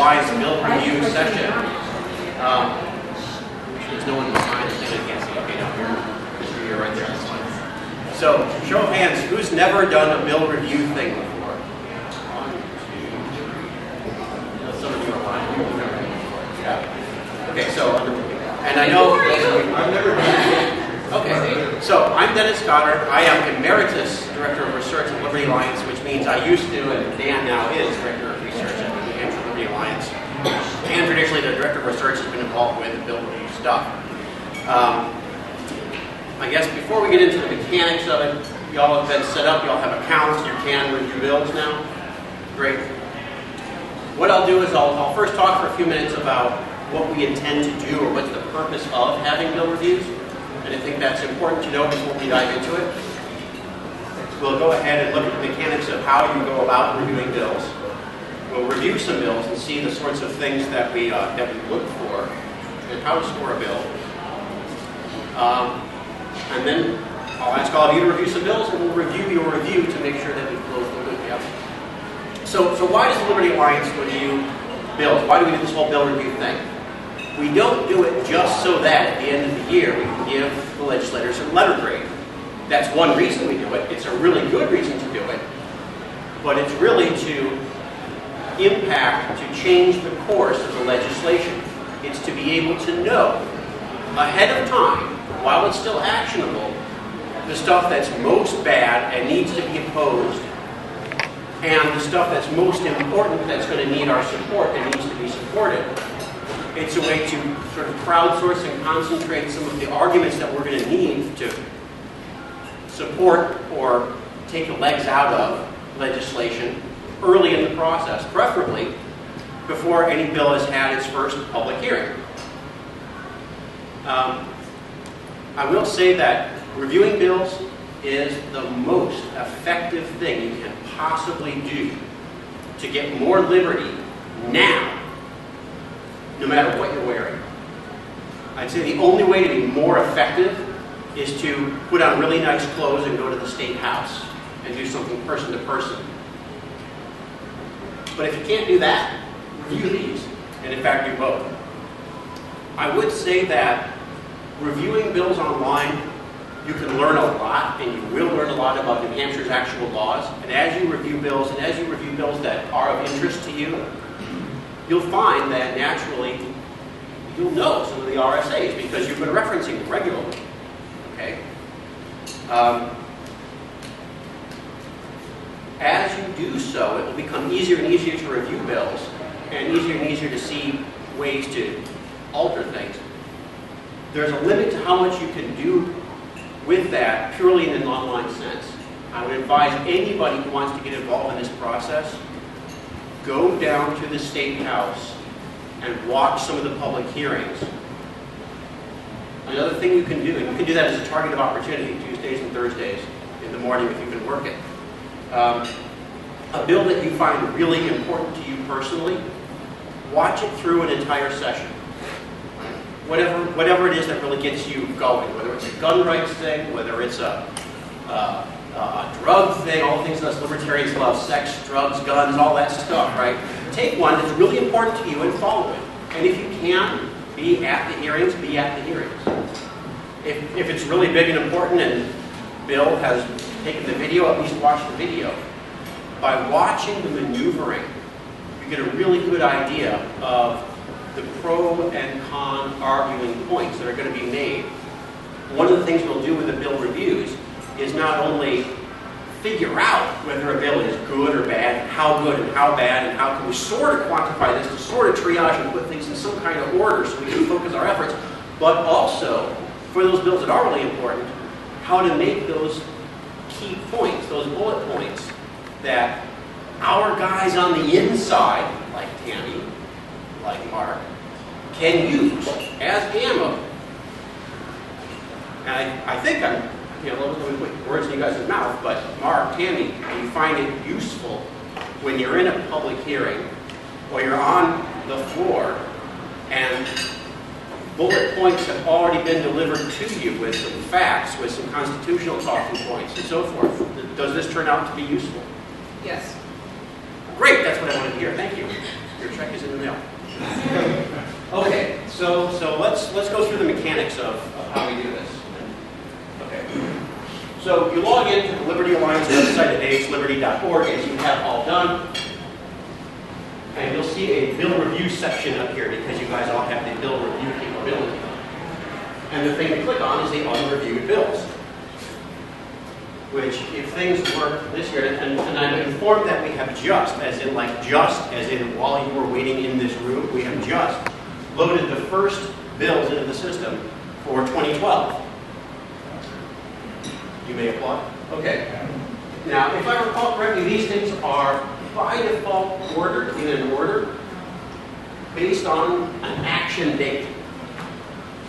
Lions Bill Review session. Um, There's no one behind the thing, I can't see, okay, now you're, you're right there, that's fine. So, show of hands, who's never done a bill review thing before? One, two, three. Some of you are lying. Yeah. Okay, so, and I know. I've never done Okay, so I'm Denis Goddard. I am Emeritus Director of Research at Liberty Alliance, which means I used to, and Dan now is Director of Research at the New And traditionally, the Director of Research has been involved with the bill review stuff. Um, I guess before we get into the mechanics of it, y'all have been set up, y'all have accounts, you can review bills now. Great. What I'll do is I'll, I'll first talk for a few minutes about what we intend to do or what's the purpose of having bill reviews. And I think that's important to know before we dive into it. We'll go ahead and look at the mechanics of how you go about reviewing bills. We'll review some bills and see the sorts of things that we, uh, that we look for and how to score a bill. Um, and then I'll ask all of you to review some bills and we'll review your review to make sure that we close the loop. Yep. So, so why does the Liberty Alliance review bills? Why do we do this whole bill review thing? We don't do it just so that at the end of the year we can give the legislators a letter grade. That's one reason we do it. It's a really good reason to do it. But it's really to impact, to change the course of the legislation. It's to be able to know ahead of time, while it's still actionable, the stuff that's most bad and needs to be opposed, and the stuff that's most important that's going to need our support and needs to be supported. It's a way to sort of crowdsource and concentrate some of the arguments that we're going to need to support or take the legs out of legislation early in the process, preferably before any bill has had its first public hearing. Um, I will say that reviewing bills is the most effective thing you can possibly do to get more liberty now no matter what you're wearing. I'd say the only way to be more effective is to put on really nice clothes and go to the state house and do something person to person. But if you can't do that, review these, and in fact do both. I would say that reviewing bills online, you can learn a lot, and you will learn a lot about New Hampshire's actual laws. And as you review bills, and as you review bills that are of interest to you, you'll find that naturally you'll know some of the RSAs because you've been referencing them regularly. Okay? Um, as you do so, it will become easier and easier to review bills and easier and easier to see ways to alter things. There's a limit to how much you can do with that purely in an online sense. I would advise anybody who wants to get involved in this process go down to the State House and watch some of the public hearings. Another thing you can do, and you can do that as a target of opportunity, Tuesdays and Thursdays in the morning if you can work it. Um, a bill that you find really important to you personally, watch it through an entire session. Whatever, whatever it is that really gets you going, whether it's a gun rights thing, whether it's a, uh, drug thing, all the things that us libertarians love, sex, drugs, guns, all that stuff, right? Take one that's really important to you and follow it. And if you can, be at the hearings, be at the hearings. If, if it's really big and important and Bill has taken the video, at least watch the video. By watching the maneuvering, you get a really good idea of the pro and con arguing points that are going to be made. One of the things we'll do with the bill reviews is not only figure out whether a bill is good or bad, how good and how bad, and how can we sort of quantify this to sort of triage and put things in some kind of order so we can focus our efforts, but also, for those bills that are really important, how to make those key points, those bullet points that our guys on the inside, like Tammy, like Mark, can use as ammo. And I, I think I'm you know, let me put words in you guys' mouth, but Mark, Tammy, you find it useful when you're in a public hearing or you're on the floor and bullet points have already been delivered to you with some facts, with some constitutional talking points and so forth. Does this turn out to be useful? Yes. Great, that's what I wanted to hear. Thank you. Your check is in the mail. Okay, so, so let's, let's go through the mechanics of, of how we do this. Okay. So you log into the Liberty Alliance website at nhliberty.org, as you have all done. And you'll see a bill review section up here because you guys all have the bill review capability. And the thing to click on is the unreviewed bills. Which, if things work this year, and, and I'm informed that we have just, as in like just, as in while you were waiting in this room, we have just loaded the first bills into the system for 2012. You may applaud. Okay. Now, if I recall correctly, these things are by default ordered in an order based on an action date.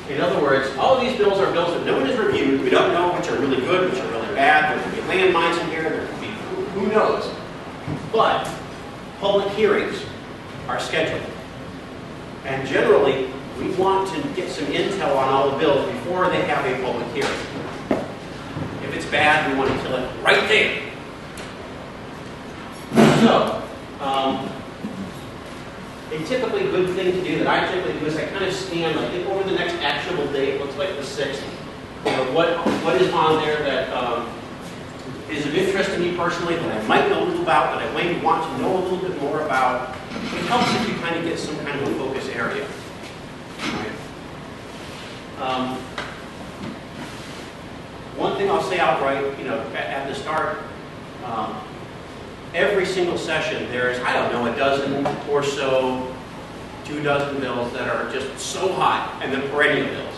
In other words, all of these bills are bills that no one has reviewed. We don't know which are really good, which are really bad. There could be landmines in here. There could be who who knows. But public hearings are scheduled. And generally, we want to get some intel on all the bills before they have a public hearing. If it's bad, we want to kill it right there. So, um, a typically good thing to do that I typically do is I kind of scan, I think over the next actionable date, looks like the 6th, you know, what, what is on there that um, is of interest to me personally, that I might know a little about, that I might want to know a little bit more about. It helps if you kind of get some kind of a focus area. Um, one thing I'll say outright, you know, at, at the start, um, every single session, there's, I don't know, a dozen or so, two dozen bills that are just so hot, and the perennial bills.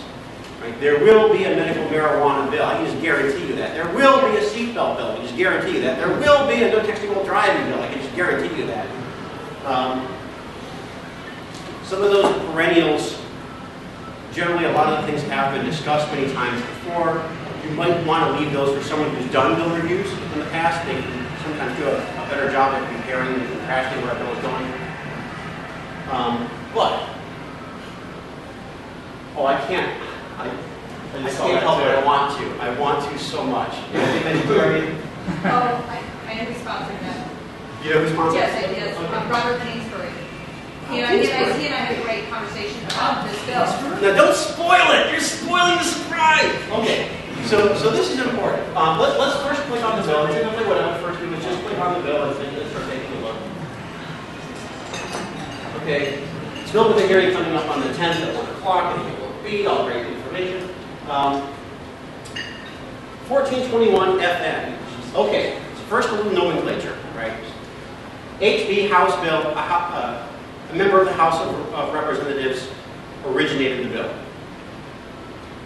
Right? There will be a medical marijuana bill, I can just guarantee you that. There will be a seatbelt bill, I can just guarantee you that. There will be a no texting while driving bill, I can just guarantee you that. Um, some of those perennials, generally a lot of the things have been discussed many times before. You might want to leave those for someone who's done bill reviews in the past. They sometimes do a, a better job at comparing and contrasting where a bill is going. Um, but, oh, I can't, I, I just can't saw that help it, I want to, I want to so much. Anybody- Oh, I, I know who sponsored that. You know who's sponsored? Yes, I did, um, Robert Kingsbury. He and I, he and I- he and I had a great conversation about this bill. Now, don't spoil it. You're spoiling the surprise. Okay. So, so this is important. Um, let, let's first click on the bill. Typically, what I first do is just click on the bill and then start taking a look. Okay. It's bill with the hearing coming up on the 10th at 1 o'clock, and it will be all great information. Um, 1421 FN. Okay. So first, a little nomenclature, right? HB House Bill, a, uh, a member of the House of, of Representatives originated the bill.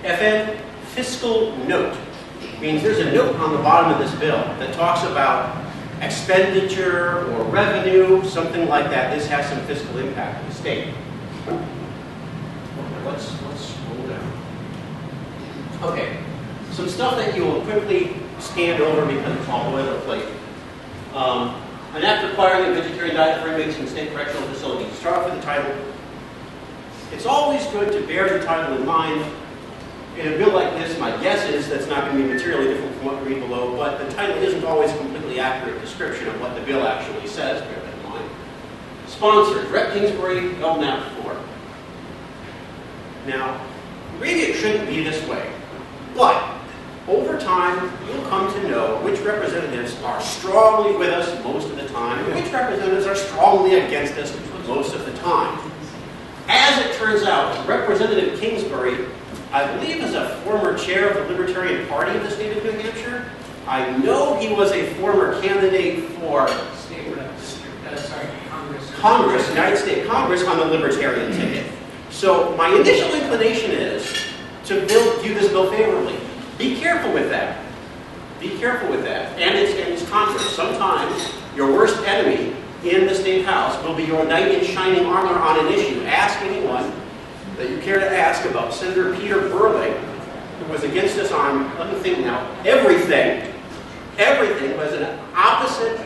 FN, fiscal note, means there's a note on the bottom of this bill that talks about expenditure or revenue, something like that. This has some fiscal impact to the state. Let's, let's scroll down. Okay, some stuff that you will quickly scan over because it's all boilerplate. Um, an act requiring a vegetarian diet for inmates in state correctional facilities. Start off with the title. It's always good to bear the title in mind. In a bill like this, my guess is that's not going to be materially different from what we read below, but the title isn't always a completely accurate description of what the bill actually says, bear that in mind. Sponsors, Rep. Kingsbury, Belknap 4. Now, maybe it shouldn't be this way, but over time, you'll come to know which representatives are strongly with us most of the time, and which representatives are strongly against us most of the time. As it turns out, Representative Kingsbury, I believe, is a former chair of the Libertarian Party of the state of New Hampshire. I know he was a former candidate for uh, sorry, Congress. Congress, United States Congress, on the Libertarian ticket. So my initial inclination is to bill, view this bill favorably. Be careful with that. Be careful with that. And it's, and it's Congress. Sometimes your worst enemy in the State House will be your knight in shining armor on an issue. Ask anyone that you care to ask about Senator Peter Burling, who was against us on, let me think now, everything. Everything was an opposite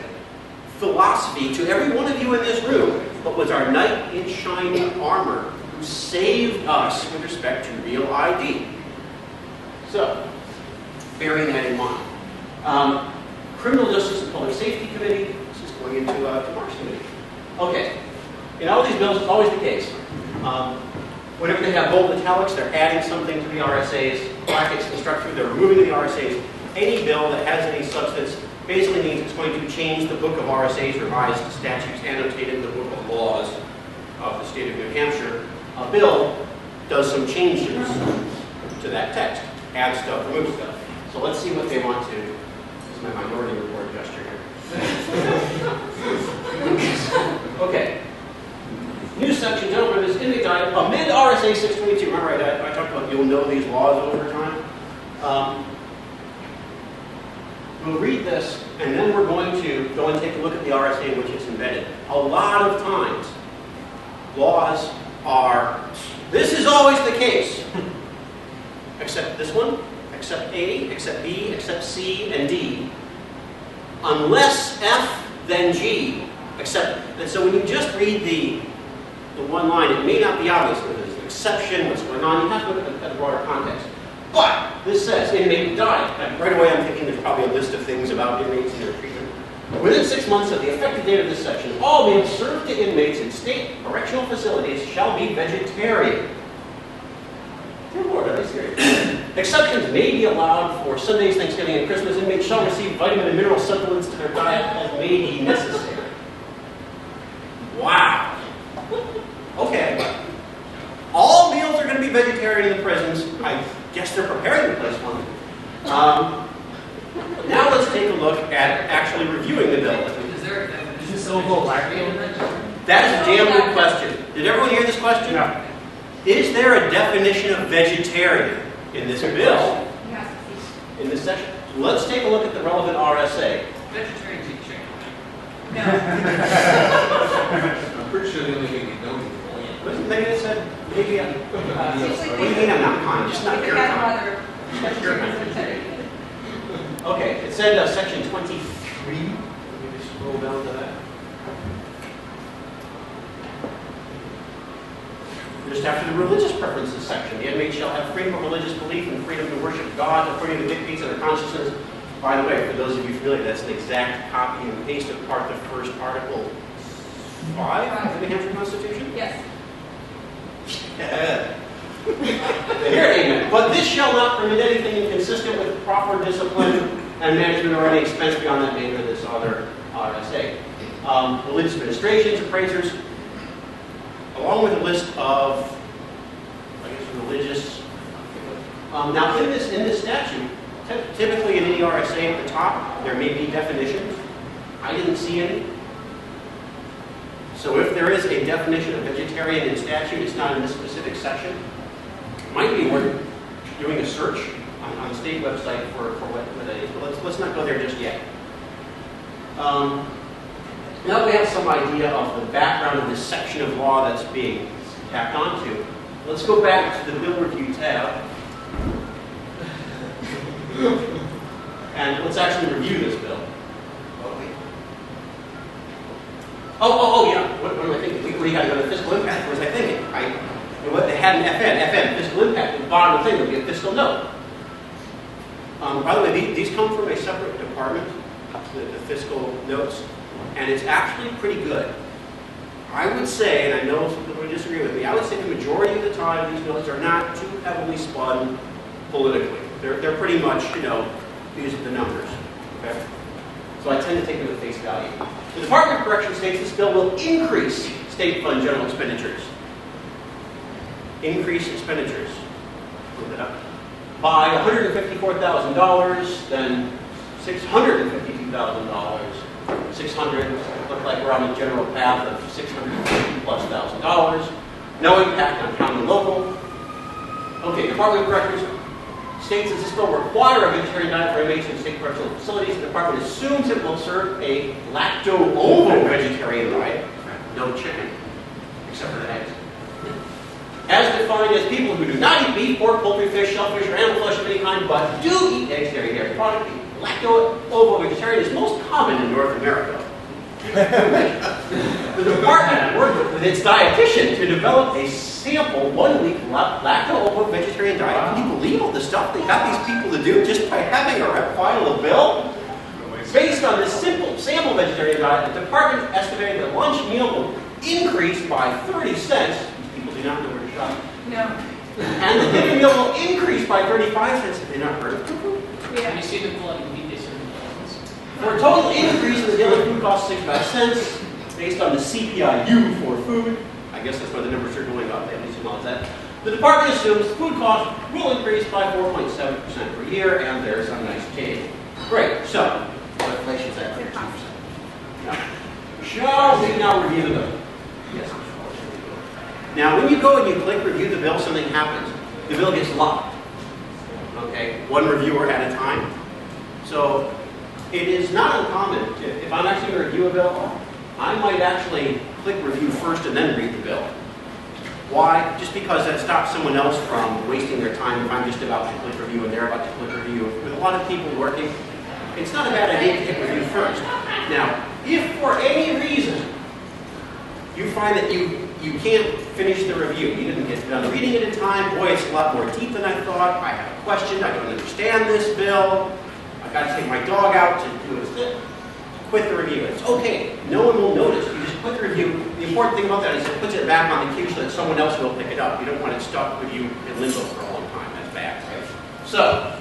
philosophy to every one of you in this room, but was our knight in shining armor who saved us with respect to real ID. So, bearing that in mind. Um, Criminal Justice and Public Safety Committee, this is going into uh, to Mark's committee. Okay, in all these bills, it's always the case. Um, Whenever they have bold italics, they're adding something to the RSA's, brackets and structure, they're removing the RSA's. Any bill that has any substance basically means it's going to change the book of RSA's revised statutes annotated in the book of laws of the state of New Hampshire. A bill does some changes to that text, add stuff, remove stuff. So let's see what they want to, this is my minority report gesture here. Okay. New section, general purpose, in the guide, amend RSA 622. Remember, I, I talked about you'll know these laws over time. Um, we'll read this, and then we're going to go and take a look at the RSA in which it's embedded. A lot of times, laws are, this is always the case, except this one, except A, except B, except C, and D. Unless F, then G, except, and so when you just read the, the one line, it may not be obvious exception, what's going on, you have to look at the, broader context. But this says inmate died. And right away I'm thinking there's probably a list of things about inmates and their treatment. Within six months of the effective date of this section, all meals served to inmates in state correctional facilities shall be vegetarian. Dear Lord, are they serious? Exceptions may be allowed for Sundays, Thanksgiving, and Christmas. Inmates shall receive vitamin and mineral supplements to their diet as may be necessary. Wow. Okay. All meals are going to be vegetarian in the prisons. I guess they're preparing the place for them. Um, now let's take a look at actually reviewing the bill. Is there a definition? Is it That is a damn good question. Did everyone hear this question? No. Is there a definition of vegetarian in this bill, Yes. in this section? Let's take a look at the relevant RSA. Vegetarian chicken. No. I'm pretty sure the only thing you don't eat What is it, maybe it said, maybe, I'm- uh, Usually what do you mean I'm not kind? Just not If pure kind. other pure kind. Okay, it said uh, section 23. Let me just scroll down to that. Just after the religious preferences section, the inmate shall have freedom of religious belief and freedom to worship God according to the dictates of their consciousness. By the way, for those of you familiar, that's an exact copy and paste of part of the first article 5 of the New Hampshire Constitution. Yes. Yeah. Here, amen. But this shall not permit anything inconsistent with proper discipline and management or any expense beyond that made under this other RSA. Um, religious administrations, appraisers, along with a list of, I guess, religious. Um, now, in this in this statute, typically in any RSA at the top, there may be definitions. I didn't see any. So if there is a definition of vegetarian in statute, it's not in this specific section. It might be worth doing a search on, on the state website for, for what, what that is, but let's, let's not go there just yet. Um, now that we have some idea of the background of this section of law that's being tacked onto, let's go back to the bill review tab. And let's actually review this bill. Oh, oh, oh, yeah. What, what am I thinking? We, we got to go to fiscal impact. What was I thinking? I, what they had an FN, FN, fiscal impact. At the bottom of the thing would be a fiscal note. Um, by the way, these, these come from a separate department, the, the fiscal notes, and it's actually pretty good. I would say, and I know some people would disagree with me, I would say the majority of the time these bills are not too heavily spun politically. They're, they're pretty much, you know, these are the numbers. Okay? So I tend to take them at face value. The Department of Corrections states this bill will increase state fund general expenditures. Increase expenditures. Look it up. By $154,000, then $652,000. 600, look like we're on a general path of 650 plus thousand dollars. No impact on county local. Okay, Department of Corrections states that this will require a vegetarian diet for inmates in state correctional facilities. The department assumes it will serve a lacto-ovo vegetarian diet, no chicken, except for the eggs. As defined as people who do not eat beef, pork, poultry, fish, shellfish, or animal flesh of any kind, but do eat eggs, dairy, dairy product. Lacto-ovo vegetarian is most common in North America. the department worked with its dietitian to develop a sample one-week lacto-ovo vegetarian diet. Can you believe all the stuff they got these people to do just by having a rep file a bill? Based on this simple sample vegetarian diet, the department estimated that lunch meal will increase by 30 cents. These people do not know where to shop. No. And the Living Bill will increase by 35 cents if they not heard. Have Yeah. you see the flooding we did certain? For a total increase in the daily food cost of 65 cents, based on the CPIU for food, I guess that's why the numbers are going up, at least acknowledge that. The department assumes food costs will increase by 4.7% per year, and there's a nice table. Great, so, what inflation's at 32%. Now, Shall we now review the bill? Yes. Now, when you go and you click review the bill, something happens. The bill gets locked. Okay, one reviewer at a time. So, it is not uncommon, if if I'm actually going to review a bill, I might actually click review first and then read the bill. Why? Just because that stops someone else from wasting their time if I'm just about to click review and they're about to click review. With a lot of people working, it's not a bad idea to click review first. Now, if for any reason you find that you, you can't finish the review, you didn't get done reading it in time, boy, it's a lot more deep than I thought, I have a question, I don't understand this bill, I've got to take my dog out to do it, quit the review. It's okay, no one will notice, you just quit the review. The important thing about that is it puts it back on the queue so that someone else will pick it up. You don't want it stuck with you in limbo for a long time, that's bad, right? So,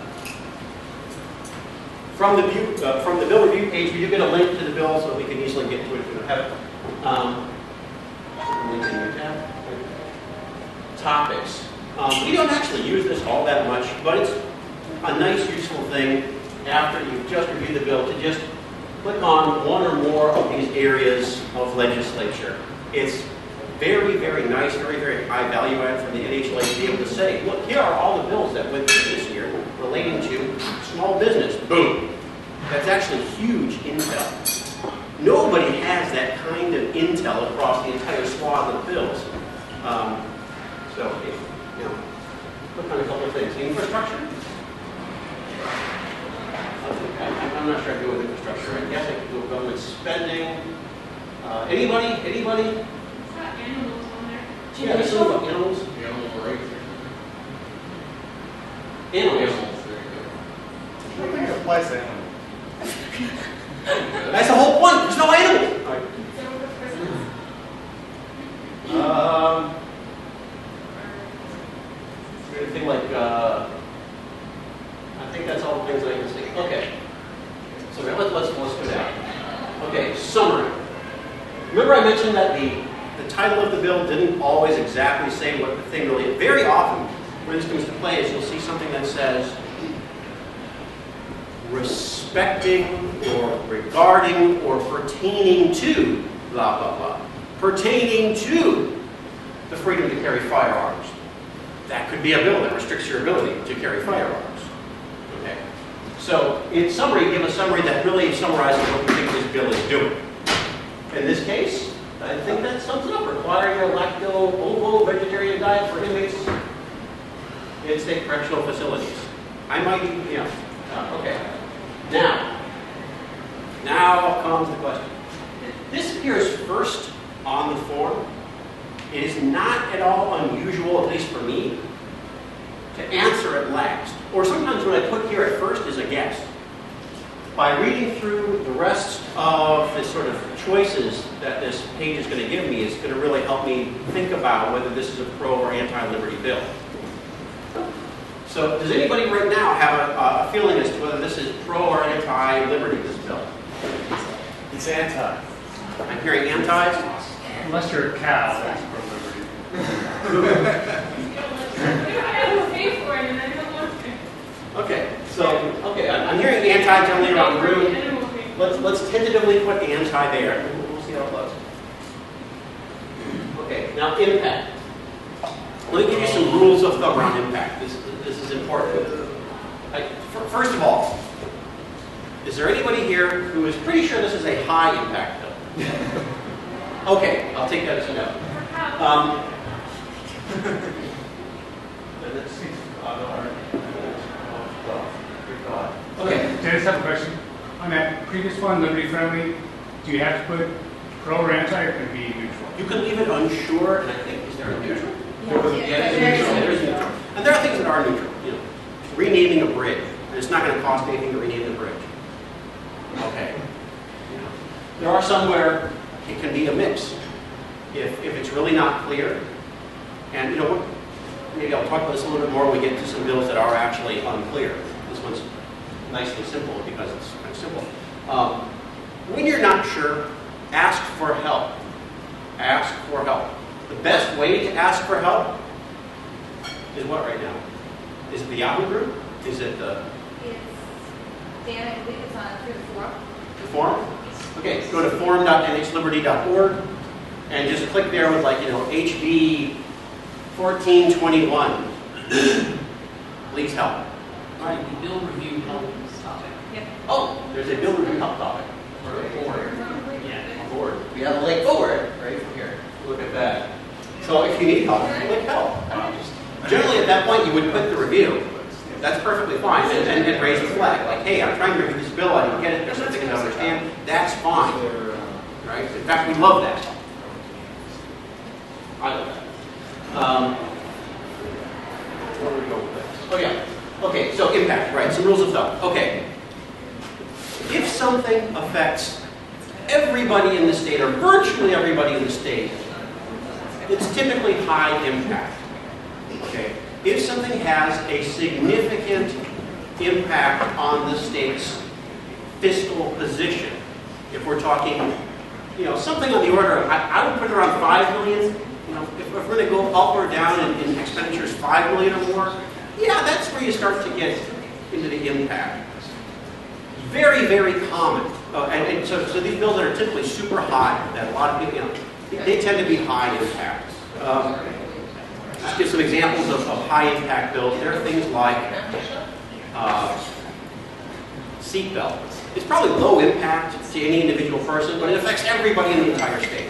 from the view, uh, from the bill review page, we do get a link to the bill so we can easily get to it if we don't have it. Um, tab. Topics. Um, we don't actually use this all that much, but it's a nice, useful thing after you've just reviewed the bill to just click on one or more of these areas of legislature. It's very, very nice, very, very high value add for the NHLA to be able to say, look, here are all the bills that went through this year relating to small business. Boom. That's actually huge intel. Nobody has that kind of intel across the entire swath of bills. Um, so, if, you know, click on a couple of things. Infrastructure? I- I'm not sure I do with infrastructure. I guess I could do with government spending. Uh, Anybody, anybody? Is that animals on there? Yeah, there's some about animals. Animal rights. Animals. Animals, there you I think it applies to animals. That's the whole point. There's no that what? Um, anything like, uh, I think that's all the things I can see. Okay. So now let's, let's, let's go down. Okay, summary. Remember I mentioned that the, the title of the bill didn't always exactly say what the thing really is. Very often, when this comes to play is you'll see something that says respecting or regarding or pertaining to blah, blah, blah. Pertaining to the freedom to carry firearms. That could be a bill that restricts your ability to carry firearms. Okay. So, in summary, give a summary that really summarizes what we think this bill is doing. In this case, I think that sums it up. Requiring a lacto-ovo vegetarian diet for inmates in state correctional facilities. I might, yeah, uh, okay. Now, now comes the question. This appears first on the form. It is not at all unusual, at least for me, to answer it last. Or sometimes what I put here at first is a guess. By reading through the rest of the sort of choices that this page is going to give me, it's going to really help me think about whether this is a pro or anti-liberty bill. So does anybody right now have a, a feeling as to whether this is pro or anti-liberty, this bill? It's anti. I'm hearing antis. Unless you're a cow, that's pro liberty. I don't pay for it and I don't want to. Okay, so, okay, I'm I'm hearing anti generally around the room. I don't want to. Let's, let's tentatively put anti there, we'll- we'll see how it goes. Okay, now impact. Let me give you some rules of thumb around impact. This, this is important. Like, fir- First of all, is there anybody here who is pretty sure this is a high impact bill? Okay, I'll take that as a no. Um, and let's see. Okay, Denis, I have a question. On that previous one, liberty friendly, do you have to put pro or anti, or can it be neutral? you can leave it unsure, and I think, is there a neutral? And there are things that are neutral, you know, renaming a bridge, and it's not gonna cost anything to rename the bridge. Okay. You know, There are some where it can be a mix. if, if it's really not clear, and you know, maybe I'll talk about this a little bit more when we get to some bills that are actually unclear. This one's nice and simple because it's kind of simple. Um, when you're not sure, ask for help. Ask for help. The best way to ask for help is what right now? Is it the Yahoo group? Is it the, It's, Dan, I believe it's on through the forum. the forum? Okay, go to forum.nhliberty.org and just click there with like, you know, HB 1421. Please help. All right. The bill review help topic. Yep. Oh, there's a bill review help topic. Yeah. Forward. We have a link forward right from here. Look at that. So if you need help, click help. Generally, at that point, you would click the review. That's perfectly fine, and, and, and raise a flag, like, hey, I'm trying to review this bill, I didn't get it, there's something I don't understand, that's fine, right? In fact, we love that. I love that. Um, where do we go with this? Oh, yeah. Okay, so impact, right, some rules of thumb. Okay. If something affects everybody in the state, or virtually everybody in the state, it's typically high impact. Okay? If something has a significant impact on the state's fiscal position, if we're talking, you know, something on the order of, I, I would put it around 5 million, you know, if, if we're going to go up or down in, in expenditures 5 million or more, yeah, that's where you start to get into the impact. Very, very common. Uh, and, and so, so these bills that are typically super high, that a lot of people, you know, they, tend to be high impact. Um, just give some examples of, of high impact bills. There are things like uh, seatbelt. It's probably low impact to any individual person, but it affects everybody in the entire state.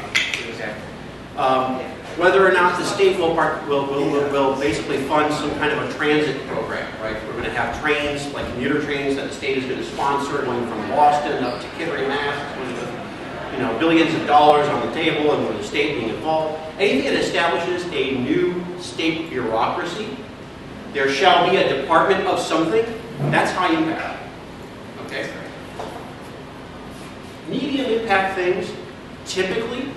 Um, whether or not the state will, part, will, will, will basically fund some kind of a transit program, right? We're going to have trains, like commuter trains that the state is going to sponsor, going from Boston up to Kittery, Mass. You know, billions of dollars on the table and with the state being involved. Anything that establishes a new state bureaucracy, there shall be a department of something, that's high impact. Okay? Medium impact things typically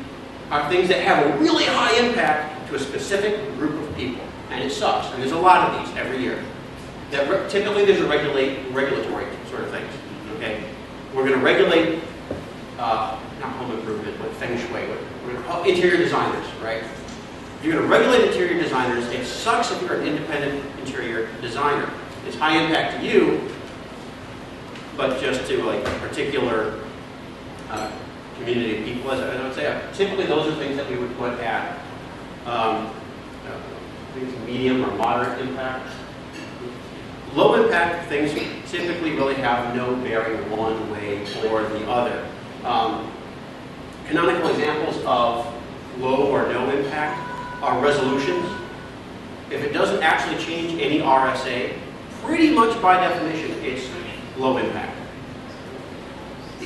are things that have a really high impact to a specific group of people. And it sucks. And there's a lot of these every year. That typically there's a regulate, regulatory sort of things. Okay? We're going to regulate, uh, not home improvement, but feng shui. Going interior designers, right? You're going to regulate interior designers. It sucks if you're an independent interior designer. It's high impact to you, but just to like a particular uh, community of people, as I would say. Uh, Typically, those are things that we would put at um, uh, medium or moderate impact. Low impact things typically really have no bearing one way or the other. Um, canonical examples of low or no impact are resolutions. If it doesn't actually change any RSA, pretty much by definition, it's low impact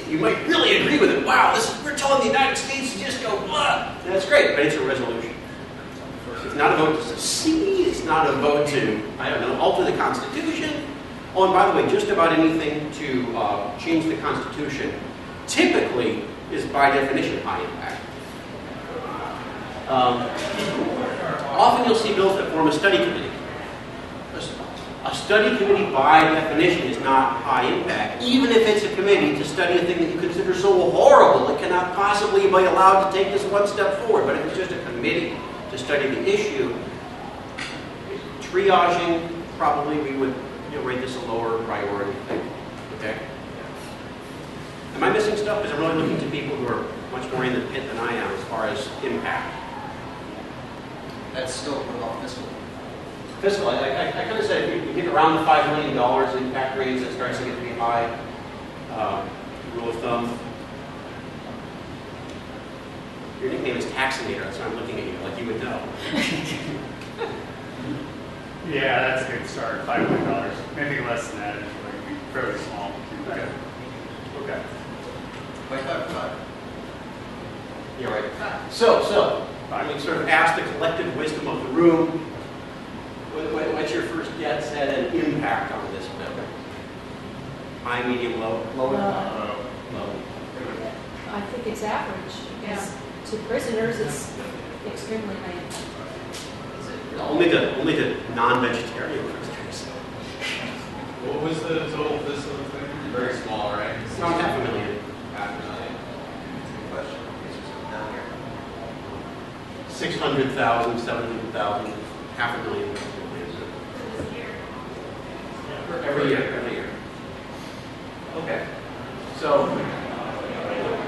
you might really agree with it. Wow, this is, we're telling the United States to just go blah. That's great, but it's a resolution. It's not a vote to secede. It's not a vote to, I don't know, alter the Constitution. Oh, and by the way, just about anything to uh, change the Constitution typically is by definition high impact. Um, often you'll see bills that form a study committee. A study committee, by definition, is not high impact, even if it's a committee to study a thing that you consider so horrible it cannot possibly be allowed to take this one step forward. But if it's just a committee to study the issue, triaging, probably we would you know, rate this a lower priority thing. Okay? Am I missing stuff? Because I'm really looking to people who are much more in the pit than I am as far as impact. That's still what about fiscal? Fiscal, I, I, I kind of said, if you get around the $5 million impact range, that starts to get to be high. Uh, Rule of thumb. Your nickname is Taxinator, that's why I'm looking at you, like you would know. Yeah, that's a good start, five million dollars. Anything less than that is going to be fairly small. Okay. Okay. Like five, five. You're right. So, so, I mean, sort of ask the collective wisdom of the room. What, what- what's your first guess at an impact on this bill? High, medium, low? Low Uh, Low. I think it's average. because to prisoners, it's extremely high. Only the, only the non-vegetarian prisoners. What was the total fiscal thing? Very small, right? Around half a million. 600,000, 700,000, half a million. Every year, every year. Okay. So,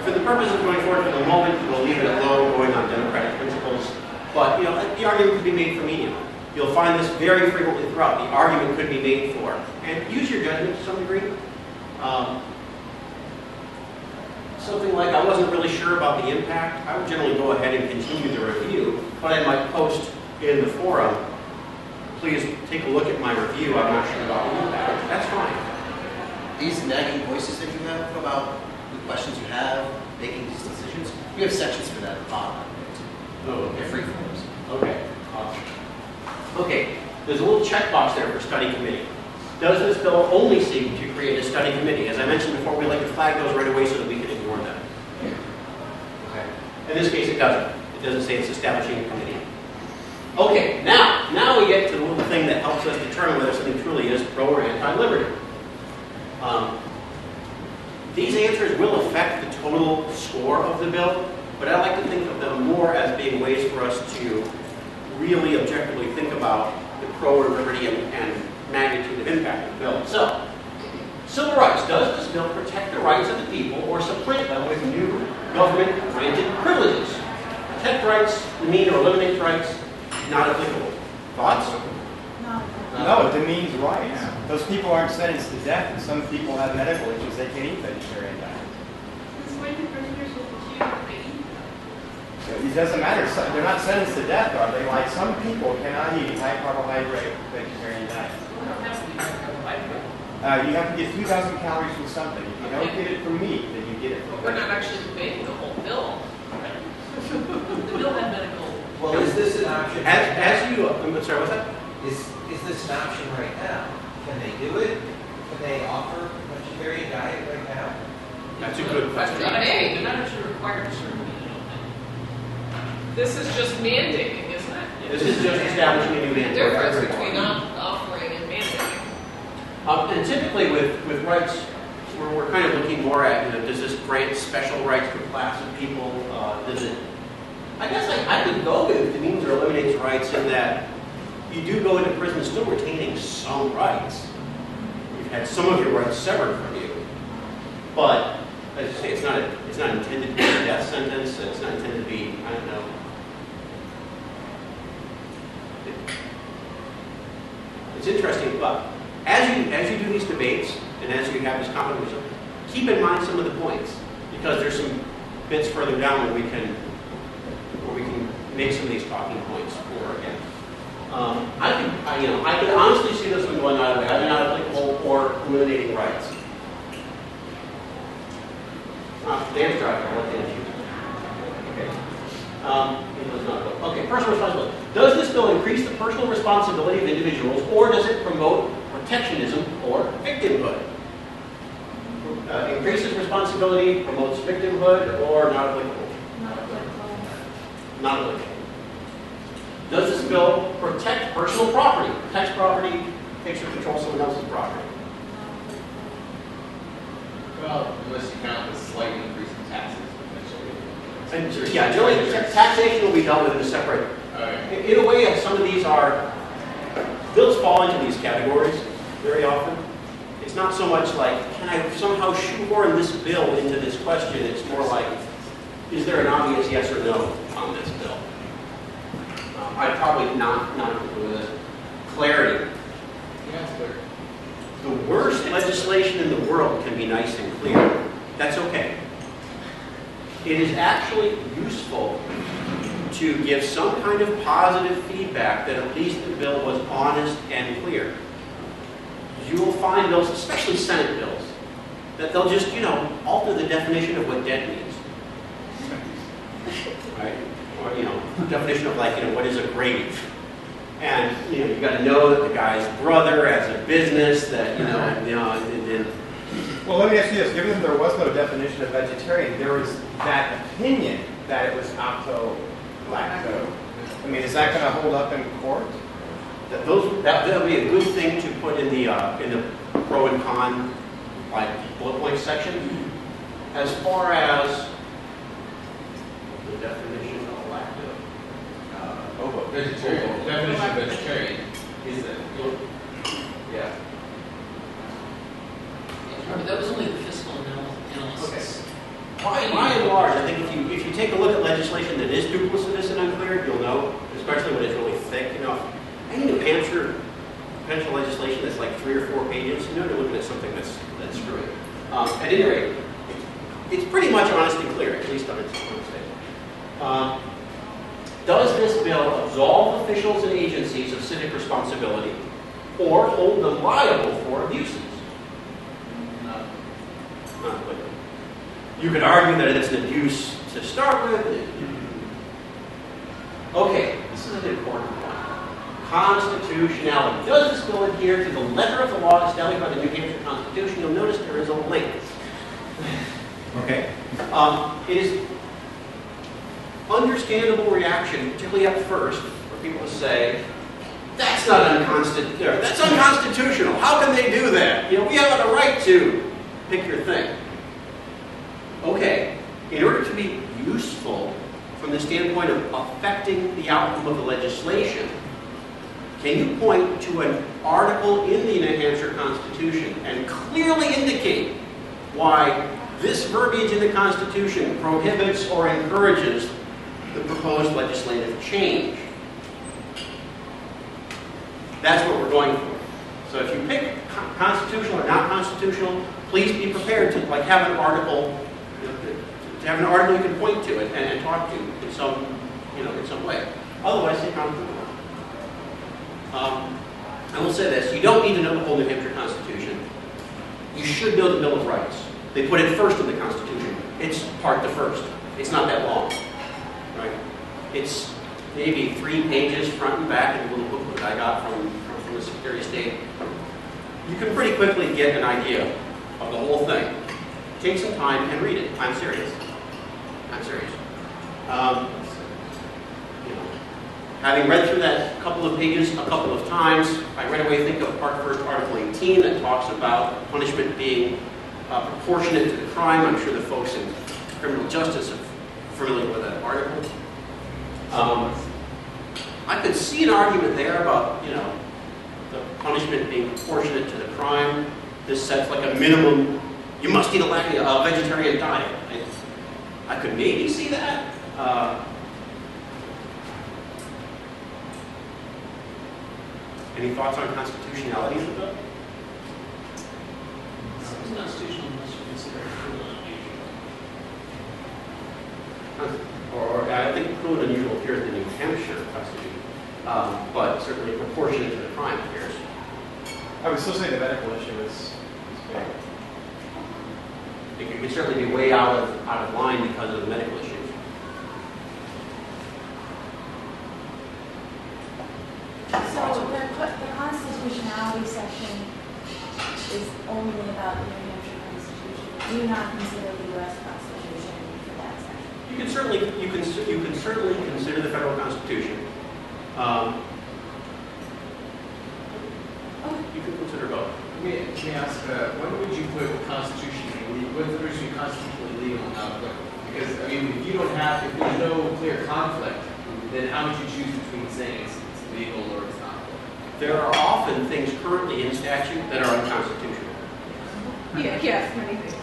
for the purpose of going forward for the moment, we'll leave it alone going on democratic principles. But, you know, the argument could be made for medium. You'll find this very frequently throughout. The argument could be made for. And use your judgment to some degree. Um, something like I wasn't really sure about the impact, I would generally go ahead and continue the review, but I might post in the forum, please take a look at my review, I'm not sure about the impact. That's fine. These nagging voices that you have about the questions you have, making these decisions, we have sections for that at the bottom. Oh, They're free forms. Okay. awesome. Okay, there's a little checkbox there for study committee. Does this bill only seek to create a study committee? As I mentioned before, we like to flag those right away so that we can ignore them. Okay. In this case, it doesn't. It doesn't say it's establishing a committee. Okay, now, now we get to the little thing that helps us determine whether something truly is pro or anti-liberty. Um, these answers will affect the total score of the bill, but I like to think of them more as being ways for us to really objectively think about the pro or liberty and, and magnitude of impact of the bill. So, civil rights. Does this bill protect the rights of the people or supplant them with new government-granted privileges? Protect rights, demean or eliminate rights, not applicable. Thoughts? No, No, it demeans rights. Those people aren't sentenced to death, and some people have medical issues, they can't eat vegetarian diet. So It doesn't matter, So- they're not sentenced to death, are they? Like, some people cannot eat high carbohydrate vegetarian diet. Uh, you have to get two thousand calories from something. If you don't get it from meat, then you get it from We're not actually debating the whole bill. The bill had medical. Well, is this an option? As, as you, I'm sorry, what's that? Is, is this an option right now? Can they do it? Can they offer a vegetarian diet right now? That's a good question. Not A, they're not actually required to serve meat, I don't think. This is just mandating, isn't it? This is just establishing a new The mandate. difference between off- offering and mandating. Um, and typically with, with rights, we're, we're kind of looking more at, you know, does this grant special rights a class of people? Uh, does it, I guess I, I could go with demeans or eliminates rights in that you do go into prison still retaining some rights. You've had some of your rights severed from you. But, as I say, it's not, a, it's not intended to be a death sentence, it's not intended to be, I don't know. It's interesting, but as you, as you do these debates, and as you have this conversation, keep in mind some of the points, because there's some bits further down where we can, where we can make some of these talking points for or against. Um, I can, I, you know, I can honestly see this one going either way, either not applicable or eliminating rights. Uh, Dan's driving, I'll let Dan shoot. Okay. Um. Okay, personal responsibility. Does this bill increase the personal responsibility of individuals, or does it promote protectionism or victimhood? Uh, increases responsibility, promotes victimhood, or not applicable? Not applicable. Does this bill protect personal property? Protects property, takes or controls someone else's property. Well, unless you count the slight increase in taxes, potentially. And, yeah, generally, ta- taxation will be dealt with in a separate In in a way, some of these are, bills fall into these categories very often. It's not so much like, can I somehow shoehorn this bill into this question? It's more like, is there an obvious yes or no on this bill? Um, I'd probably not, not with this. Clarity. It's clear. The worst legislation in the world can be nice and clear. That's okay. It is actually useful to give some kind of positive feedback that at least the bill was honest and clear. You will find bills, especially Senate bills, that they'll just, you know, alter the definition of what dead means. Right? Or, you know, definition of like, you know, what is a grave? And, you know, you've gotta know that the guy's brother has a business that, you know, you know, and then, Well, let me ask you this, given there was no definition of vegetarian, there was that opinion that it was octo lacto. I mean, is that gonna hold up in court? That those, that, that'll be a good thing to put in the, uh, in the pro and con, like, bullet point section. As far as the definition of lacto. uh, Ovo. Vegetarian, the definition of vegetarian is that, yeah. Remember, that was only the fiscal anal- analysis. By, by and large, I think if you, if you take a look at legislation that is duplicitous and unclear, you'll know, especially when it's really thick, you Any New Hampshire potential legislation that's like three or four pages, you know you're looking at something that's, that's screwy. Um, at any rate, it's pretty much honest and clear, at least on its, own face. Um, Does this bill absolve officials and agencies of civic responsibility or hold them liable for abuses? Not- Not. You could argue that it's an abuse to start with. Okay, this is an important one. Constitutionality. Does this bill adhere to the letter of the law established by the New Hampshire Constitution? You'll notice there is a link. Okay. Um, it is understandable reaction, particularly at first, for people to say, that's not unconstitutional. That's unconstitutional. How can they do that? You know, we have a right to pick your thing. Okay, in order to be useful from the standpoint of affecting the outcome of the legislation, can you point to an article in the New Hampshire Constitution and clearly indicate why this verbiage in the Constitution prohibits or encourages the proposed legislative change? That's what we're going for. So if you pick constitutional or not constitutional, please be prepared to like have an article, you know, to have an article you can point to and, and talk to in some, you know, in some way. Otherwise, say constitutional. Um, I will say this, you don't need to know the whole New Hampshire Constitution. You should know the Bill of Rights. They put it first in the Constitution. It's part the first. It's not that long, right? It's maybe three pages front and back in a little booklet I got from, from, from the Secretary of State. You can pretty quickly get an idea of the whole thing. Take some time and read it. I'm serious. I'm serious. Um, having read through that couple of pages a couple of times, I right away think of Part First Article 18 that talks about punishment being uh, proportionate to the crime. I'm sure the folks in criminal justice are familiar with that article. Um, I could see an argument there about, you know, the punishment being proportionate to the crime. This sets like a minimum, you must eat a, vegetarian diet. I, I could maybe see that. Uh, any thoughts on constitutionality of the bill? It's constitutional unless you consider it cruel and unusual. Or, I think cruel and unusual appears in the New Hampshire Constitution, um, but certainly proportionate to the crime appears. I would still say the medical issue is, is big. It could certainly be way out of, out of line because of the medical issues. So the, the constitutionality section is only about the New Hampshire Constitution. Do not consider the US Constitution for that section. You can certainly, you can, you can certainly consider the federal constitution. Um, You can consider both. Let me, let me ask, uh, when would you put constitutionally, when's the difference between constitutionally legal and not applicable? Because, I mean, if you don't have, if there's no clear conflict, then how would you choose between saying it's, it's legal or it's not? There are often things currently in statute that are unconstitutional. Yeah, yes, many things.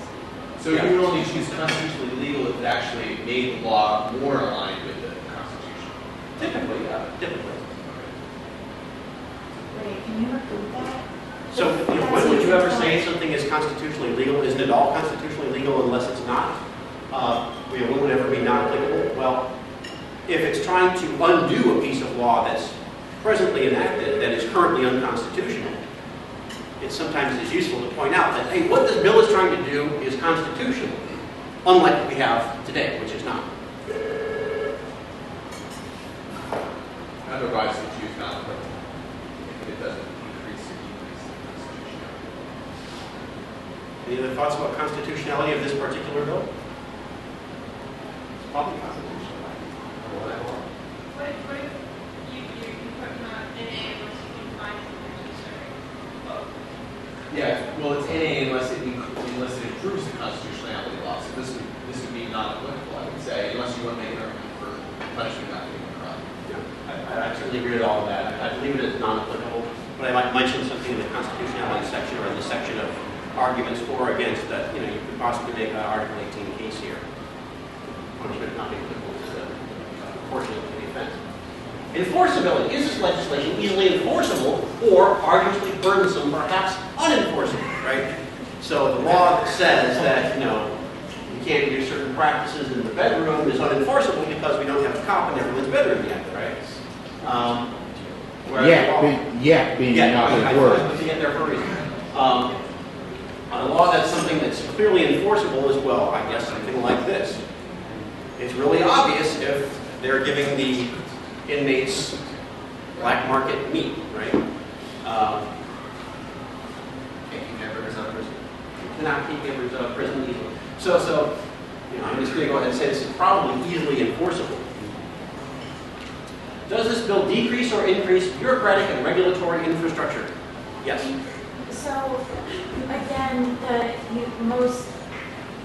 So you would only choose constitutionally legal if it actually made the law more aligned with the Constitution? Typically, yeah, typically. Wait, can you repeat that? So, you know, when would you ever say something is constitutionally legal? Isn't it all constitutionally legal unless it's not? Uh, you know, when would it ever be not applicable? Well, if it's trying to undo a piece of law that's presently enacted that is currently unconstitutional, it sometimes is useful to point out that, hey, what this bill is trying to do is constitutional, unlike what we have today, which is not. Otherwise, you choose not applicable. If it doesn't increase or decrease the constitutionality. Any other thoughts about constitutionality of this particular bill? It's probably constitutional. What if, what if you, you, you put not in A unless you can find something to serve? Oh, Yeah, well, it's NA unless it, unless it improves the constitutionality of the law, so this would, this would be not applicable, I would say, unless you want to make an argument for punishment not being a crime. I, I certainly agree with all of that. I believe it is non-applicable, but I might mention something in the constitutionality section or in the section of arguments for or against that, you know, you could possibly make an Article 18 case here. Punishment not being applicable to the uh, portion of the offense. Enforceability. Is this legislation easily enforceable or arguably burdensome, perhaps unenforceable, right? So the law that says that, you know, you can't do certain practices in the bedroom is unenforceable because we don't have a cop in everyone's bedroom yet, right? Um, Yet, be- yet being yeah, an I- I word. to get there for a reason. Um, on a law that's something that's clearly enforceable as well, I guess something like this. It's really obvious if they're giving the inmates black market meat, right? Um, Taking members out of prison. cannot keep members out of prison easily. So, so, you know, I'm just going to go ahead and say this is probably easily enforceable. Does this bill decrease or increase bureaucratic and regulatory infrastructure? Yes. So, again, the, you, most,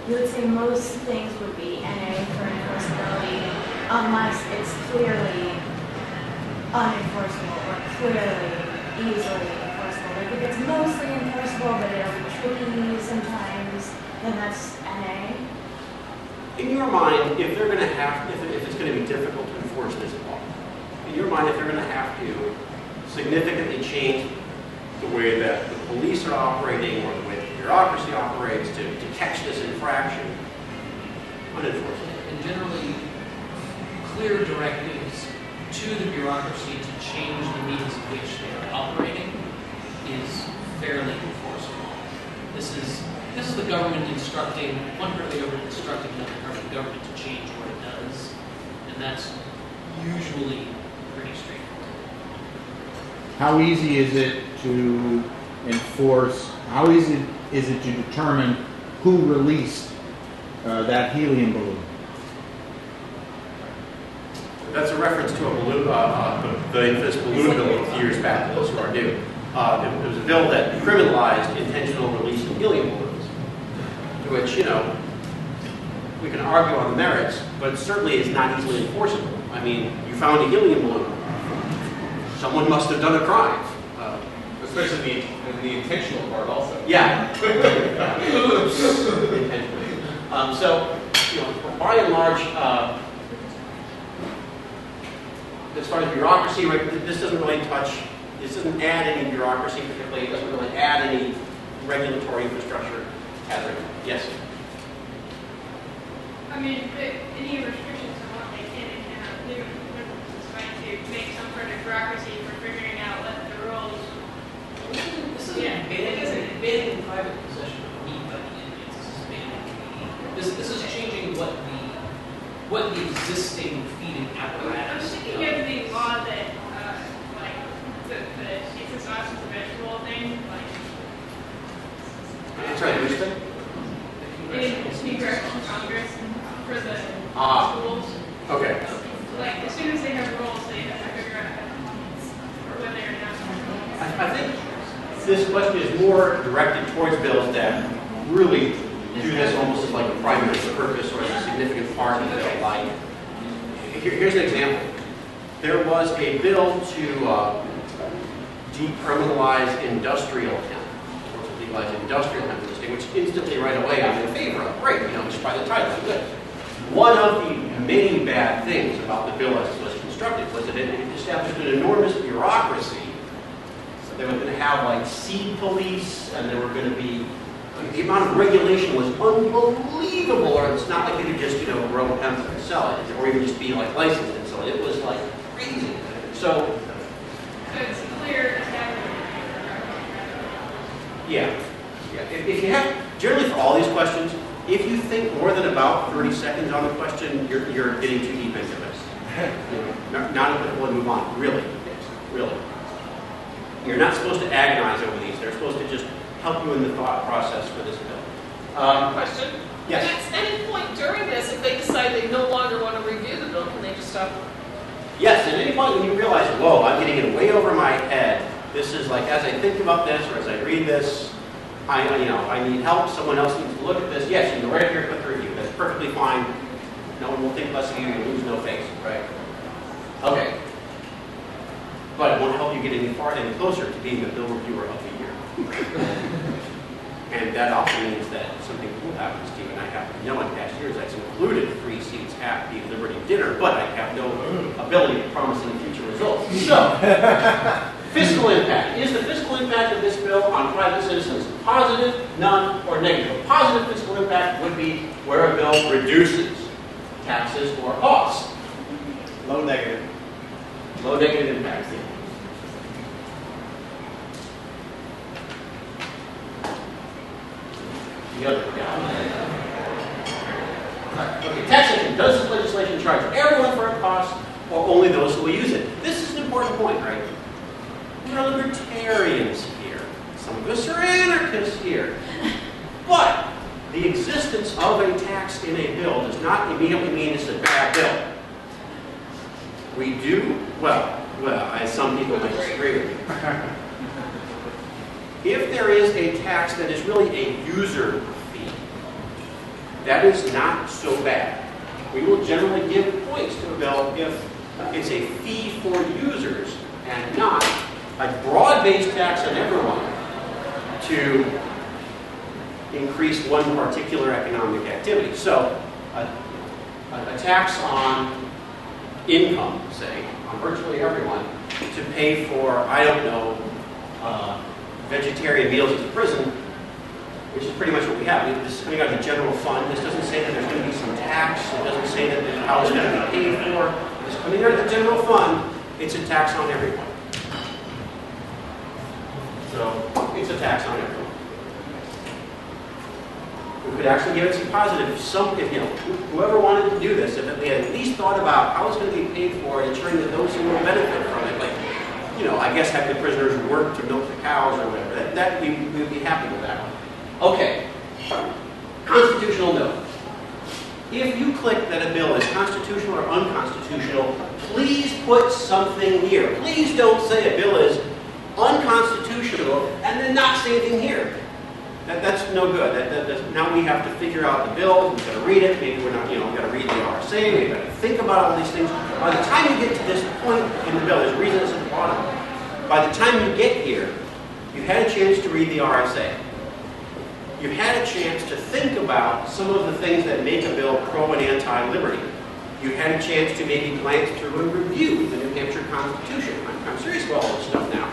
you would say most things would be NA for enforceability unless it's clearly unenforceable or clearly easily enforceable. Like if it's mostly enforceable, but it'll be tricky sometimes, then that's NA. In your mind, if they're going to have, if, if it's going to be difficult to enforce this law, in your mind, if they're going to have to significantly change the way that the police are operating or the way the bureaucracy operates to, to catch this infraction, unenforceable. And generally, clear directives to the bureaucracy to change the means in which they are operating is fairly enforceable. This is, this is the government instructing, one part the government instructing another part of the government to change what it does, and that's usually pretty straightforward. How easy is it to enforce, how easy is it to determine who released uh, that helium balloon? That's a reference to a balloon, uh, uh, the, the infamous balloon bill years back, those who are new. Uh, it, it was a bill that criminalized intentional release of helium balloons, to which, you know, we can argue on the merits, but certainly is not easily enforceable. I mean, you found a helium balloon. Someone must have done a crime. Uh, Especially the, the intentional part also. yeah. Intentionally. Um, so, you know, by and large, uh, as far as bureaucracy, right, this doesn't really touch, this doesn't add any bureaucracy particularly, it doesn't really add any regulatory infrastructure as it, yes. I mean, any restrictions on what they can and cannot do, is going to make some sort of bureaucracy for figuring out what the rules. This isn't Yeah, it banning, isn't. banning private possession of meat by the inmates. This is banning this, this is changing what the what the existing feeding apparatus I'm thinking of the law that, uh, like, the, the, it's a sausage and vegetable thing, like, I'm sorry, which thing? in New York Congress for the Ah. schools. Okay. Like, as soon as they have rules, they have to figure out whether or not. I, I think this question is more directed towards bills that really do this almost as like a primary purpose or as a significant part of the bill. Like, here- here's an example. There was a bill to uh, decriminalize industrial hemp, or to legalize industrial hemp in the state, which instantly right away I'm in favor of. Great, you know, just by the title, good. One of the many bad things about the bill as it was constructed was that it established an enormous bureaucracy they were going to have like seed police, and there were going to be, the amount of regulation was unbelievable, or it's not like they could just, you know, grow hemp and sell it, or even just be like licensed and sell it. It was like crazy. So, So it's clear establishment. yeah. yeah. If, if you have, generally for all these questions, if you think more than about 30 seconds on the question, you're, you're getting too deep into this. You know, Not not applicable and move on, really, really. You're not supposed to agonize over these, they're supposed to just help you in the thought process for this bill. Um, Question? Yes. At any point during this, if they decide they no longer want to review the bill, can they just stop? Yes, at any point when you realize, whoa, I'm getting it way over my head, this is like, as I think about this, or as I read this, I, you know, I need help, someone else needs to look at this, yes, you can go right here, the review, that's perfectly fine. No one will think less of you, you lose no face, right? Okay. But it won't help you get any farther, any closer to being the bill reviewer of the year. And that also means that something cool happens to you, and I have to know in past years that's included free seats at the Liberty dinner, but I have no ability to promise any future results. So, fiscal impact. Is the fiscal impact of this bill on private citizens positive, none, or negative? A positive fiscal impact would be where a bill reduces taxes or costs. Low negative. Low negative impact. The other, section. Does this legislation charge everyone for a cost or only those who will use it? This is an important point, right? There are libertarians here. Some of us are anarchists here. But the existence of a tax in a bill does not immediately mean it's a bad bill. We do, well, well, some people might disagree with me. If there is a tax that is really a user fee, that is not so bad. We will generally give points to a bill if it's a fee for users and not a broad-based tax on everyone to increase one particular economic activity. So, a, a, tax on income, say, on virtually everyone, to pay for, I don't know, uh, vegetarian meals at the prison, which is pretty much what we have. This is coming out of the general fund. This doesn't say that there's going to be some tax. It doesn't say that how it's going to be paid for. It's coming out of the general fund. It's a tax on everyone. So it's a tax on everyone. We could actually give it some positive, some, if, you know, whoever wanted to do this, if they at least thought about how it's going to be paid for, ensuring that those who will benefit from you know, I guess have the prisoners work to milk the cows or whatever, that, that we, we'd be happy with that one. Okay. Constitutional note. If you click that a bill is constitutional or unconstitutional, please put something here. Please don't say a bill is unconstitutional and then not say anything here. That, that's no good. That, that, that's, now we have to figure out the bill. We've got to read it. Maybe we're not, you know, we've got to read the RSA. We've got to think about all these things. By the time you get to this point in the bill, there's a reason it's at the bottom. By the time you get here, you've had a chance to read the RSA. You've had a chance to think about some of the things that make a bill pro and anti-liberty. You've had a chance to maybe glance through and review the New Hampshire Constitution. I'm, I'm serious about all this stuff now.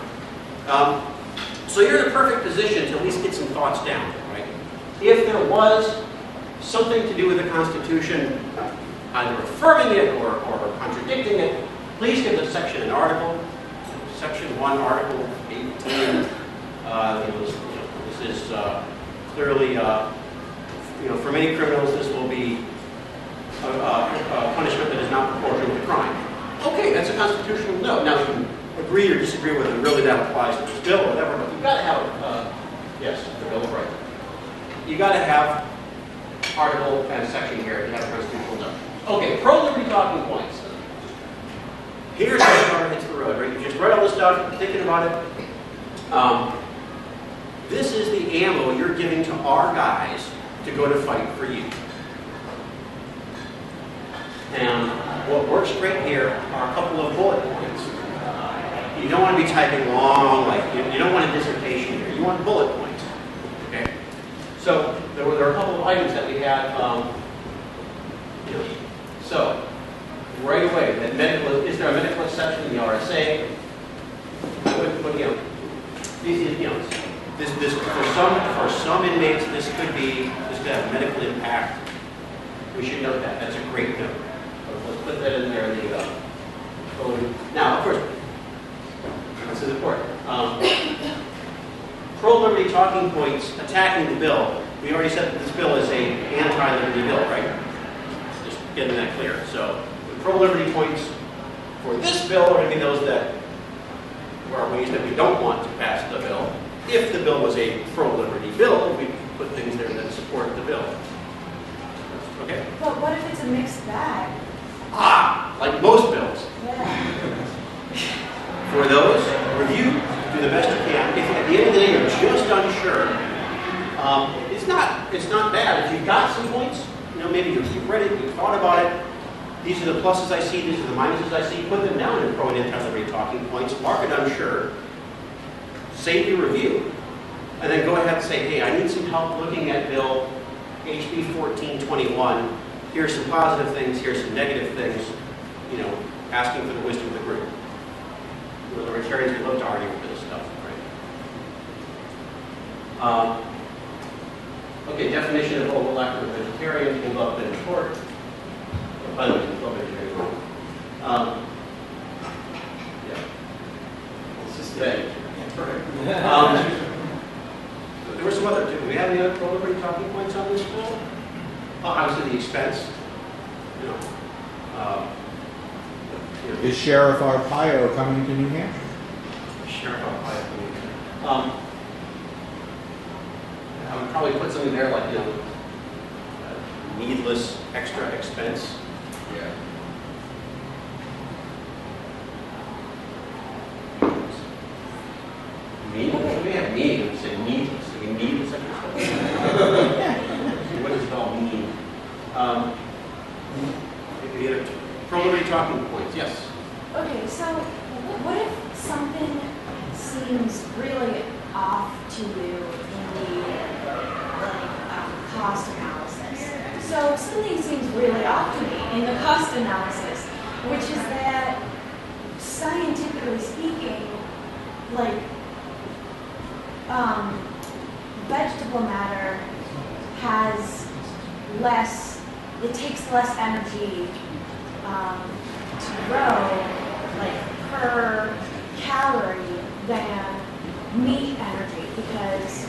Um, so you're in a perfect position to at least get some thoughts down, right? If there was something to do with the Constitution, either affirming it or, or contradicting it, please give the section an article. Section 1, Article 18. Uh, was, you know, this is uh, clearly, uh, you know, for many criminals, this will be a, a, a punishment that is not proportional to crime. Okay, that's a constitutional note. Now, agree or disagree whether really that applies to this bill or whatever, but you've got to have, uh, yes, the Bill of Rights. You've got to have article and section here to have a constitutional note. Okay, pro-liberty talking points. Here's how the car hits the road, right? You just read all this stuff, thinking about it. Um, this is the ammo you're giving to our guys to go to fight for you. And what works great here are a couple of bullet points. You don't want to be typing long, like, you, don't want a dissertation here. You want bullet points. Okay? So there were, there were a couple of items that we had. Um, so, right away, that medical, is there a medical exception in the RSA? What, what, you know, these, you know, this, this, for some, for some inmates, this could be, this could have medical impact. We should note that. That's a great note. Let's put that in there in the uh. Now, of course, this the court. Um, pro-liberty talking points attacking the bill. We already said that this bill is a anti-liberty bill, right? Just getting that clear. So the pro-liberty points for this bill are going to be those that are ways that we don't want to pass the bill. If the bill was a pro-liberty bill, we put things there that support the bill. Okay? But what if it's a mixed bag? Ah, like most bills. Yeah. For those, review, do the best you can. If at the end of the day you're just unsure, um, it's not it's not bad. If you've got some points, you know, maybe you've read it, you've thought about it. These are the pluses I see, these are the minuses I see. Put them down in it in as talking points. Mark it unsure. Save your review, and then go ahead and say, hey, I need some help looking at Bill HB 1421. Here's some positive things. Here's some negative things. You know, asking for the wisdom of the group. The libertarians would love to argue with this stuff, right? Um, okay, definition of overlap with vegetarian, pulled up in. Oh, By the way, it's all vegetarian. Um, yeah. It's just veg. Um, there were some other, do we have any other preliminary talking points on this bill? Oh, obviously the expense, you know. you know, Is Sheriff Arpaio coming to New Hampshire? Sheriff Arpaio. Um, I would probably put something there like, you know, needless extra expense. Yeah. Needless, we have need, we say needless, do we need extra expense? What does it all mean? Um, Any other preliminary talking points? Yes. Okay, so what if something seems really off to you in the like um, cost analysis? So something seems really off to me in the cost analysis, which is that scientifically speaking, like um, vegetable matter has less, it takes less energy um, to grow, like per calorie than meat energy because,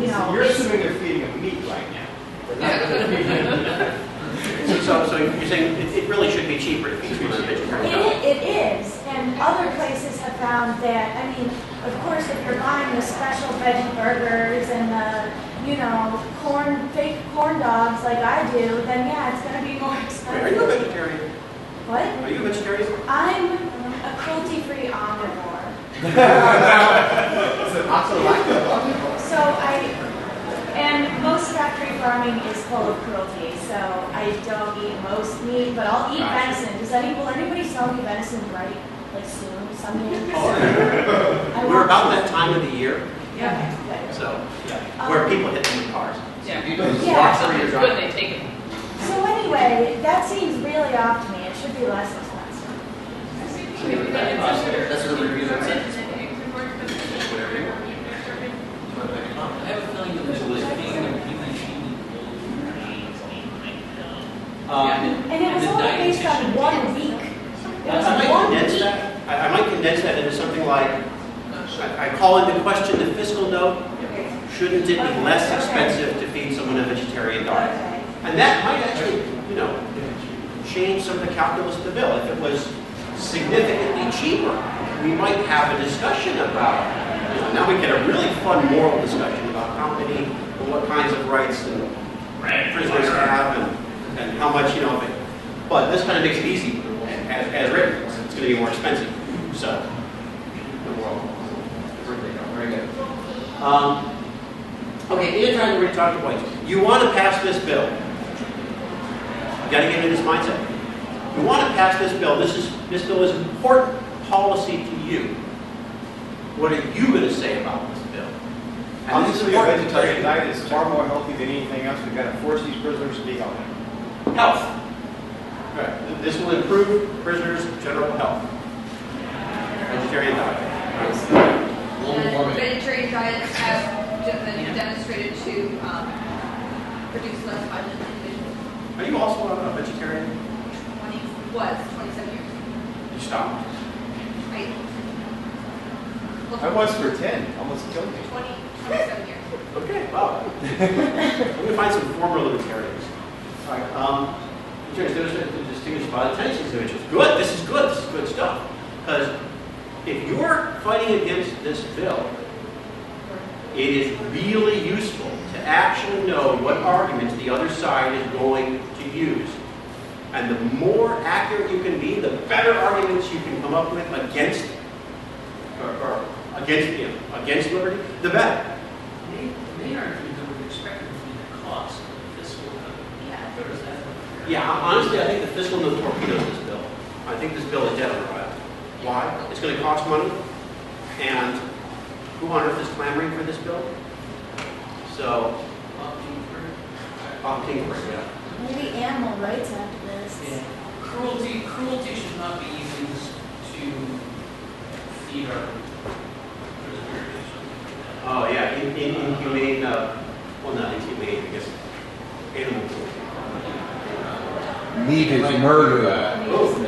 you know, You're it's, assuming they're feeding them meat right now. They're not gonna feed So, so so you're saying it, it really should be cheaper to feed someone a vegetarian diet? it, it is, and other places have found that, I mean, of course, if you're buying the special veggie burgers and the, you know, corn, fake corn dogs like I do, then yeah, it's gonna be more Are you a expensive. vegetarian? What? Are you a vegetarian? I'm a cruelty-free omnivore. So not so lactose. So I, and most factory farming is full of cruelty, so I don't eat most meat, but I'll eat Gotcha. venison. Does any, will anybody sell me venison right, like soon, someday? I We're about to. that time of the year, Okay, good. so, yeah, where people hit them with cars. Yeah. You don't Yeah. watch Something's your good, they take it. So anyway, that seems really off to me. It should be less expensive. That's what the review that said. Whatever you want. I have a feeling that there's a thing that people should Um, And it was only based on one week. It I was I might one condense week. that, I I might condense that into something like, I I call into question the fiscal note, shouldn't it be less expensive to feed someone a vegetarian diet? Okay. And that might actually, you know, change some of the calculus of the bill. If it was significantly cheaper, we might have a discussion about, you know, now we get a really fun moral discussion about how many, and what kinds of rights and prisoners have and, and how much, you know, but- but this kind of makes it easy, as, as written, it's gonna be more expensive, so. the world. Very good. Um, Okay, in trying to reach talking points, you want to pass this bill. You got to get into this mindset. You want to pass this bill. This is this bill is important policy to you. What are you going to say about this bill? And this is Obviously, a important vegetarian because- diet is far more healthy than anything else. We've got to force these prisoners to be healthy. Health. Right. This will improve prisoners' general health. Vegetarian diet. And vegetarian diets have been demonstrated to um, produce less violent individuals. Are you also a vegetarian? Twenty, was twenty-seven years. You stopped. I, I was for 10, almost killed me. Twenty, twenty-seven years. Okay, well, I'm going to find some former libertarians. All right, um, libertarians, those are distinguished by the tendencies of interest. Good, this is good, this is good stuff. Because if you're fighting against this bill, it is really useful to actually know what arguments the other side is going to use. And the more accurate you can be, the better arguments you can come up with against, or, or against, you know, against liberty, the better. The main, the main argument that we're expecting to be the cost of the fiscal. Yeah. Or is? Yeah, honestly, I think the fiscal note torpedoes this bill. I think this bill is dead on arrival. Why? It's gonna cost money, and who on earth is clamoring for this bill? So, Opting for- opting for yeah. Maybe animal rights after this. Yeah. Cruelty, cruelty should not be used to feed our prisoners or something like that. Oh, yeah, in, in, inhumane, uh, well, not inhumane, I guess, animal cruelty. Meat is Like, murder. uh, Oh, Yeah,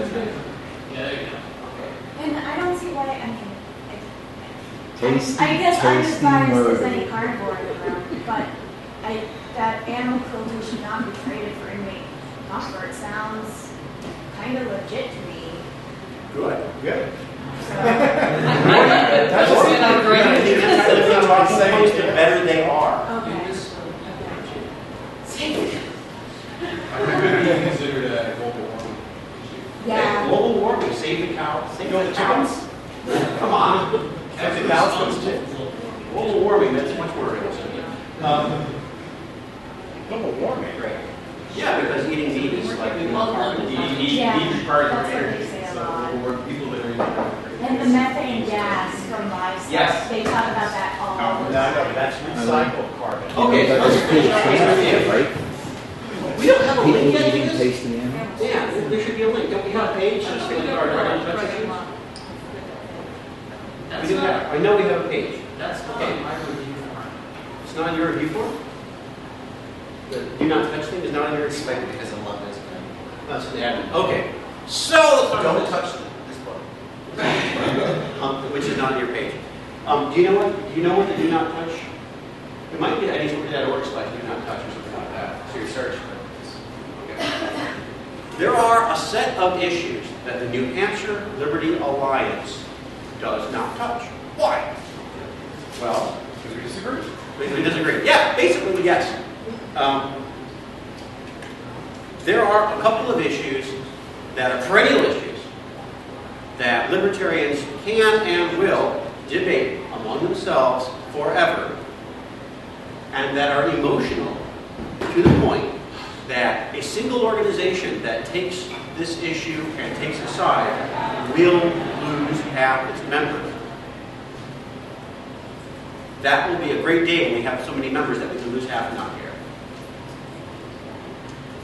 there you go. And I don't see why, I mean, I- Tasty, I guess I'm as tasty biased as murder. any carnivore in the room, but I, that animal cruelty should not be traded for inmate comfort sounds kind of legit to me. Good, good. So, That's Just what- get out right. I think that's the the better they are. okay. This, It could be considered a global warming issue. Yeah. Global warming, save the cows, save the cows. Come on. Save the cows from the chickens. Global warming, that's much more realistic. Um, Global warming. Right. Yeah, because eating meat is like, you know, carbon. Eat- eat- Yeah, eat requires more that's what they energy, a so lot. global people that are in. And the methane gas from livestock, Yes. they talk about that all the time. no, no, that's recycled carbon. Okay. That's a cool right? We don't have a link yet to eating this? tasty animals. Yeah, there should be a link. Don't we have a page? Just like our- our- our- We do have, I know we have a page. that's not Okay. my review form. It's not in your review form? The do not touch thing is not in your review form? Expected because of love is That's the admin. Okay, so let's talk about Don't touch this book. um, which is not on your page. Um, do you know what, do you know what the do not touch? It might be nhliberty.org slash do not touch or something like that, so your search. Okay. There are a set of issues that the New Hampshire Liberty Alliance does not touch. Why? Well, Because we disagree. we disagree. Yeah, basically, yes. Um, there are a couple of issues that are perennial issues that libertarians can and will debate among themselves forever, and that are emotional to the point that a single organization that takes this issue and takes a side will lose half its members. That will be a great day when we have so many members that we can lose half not here.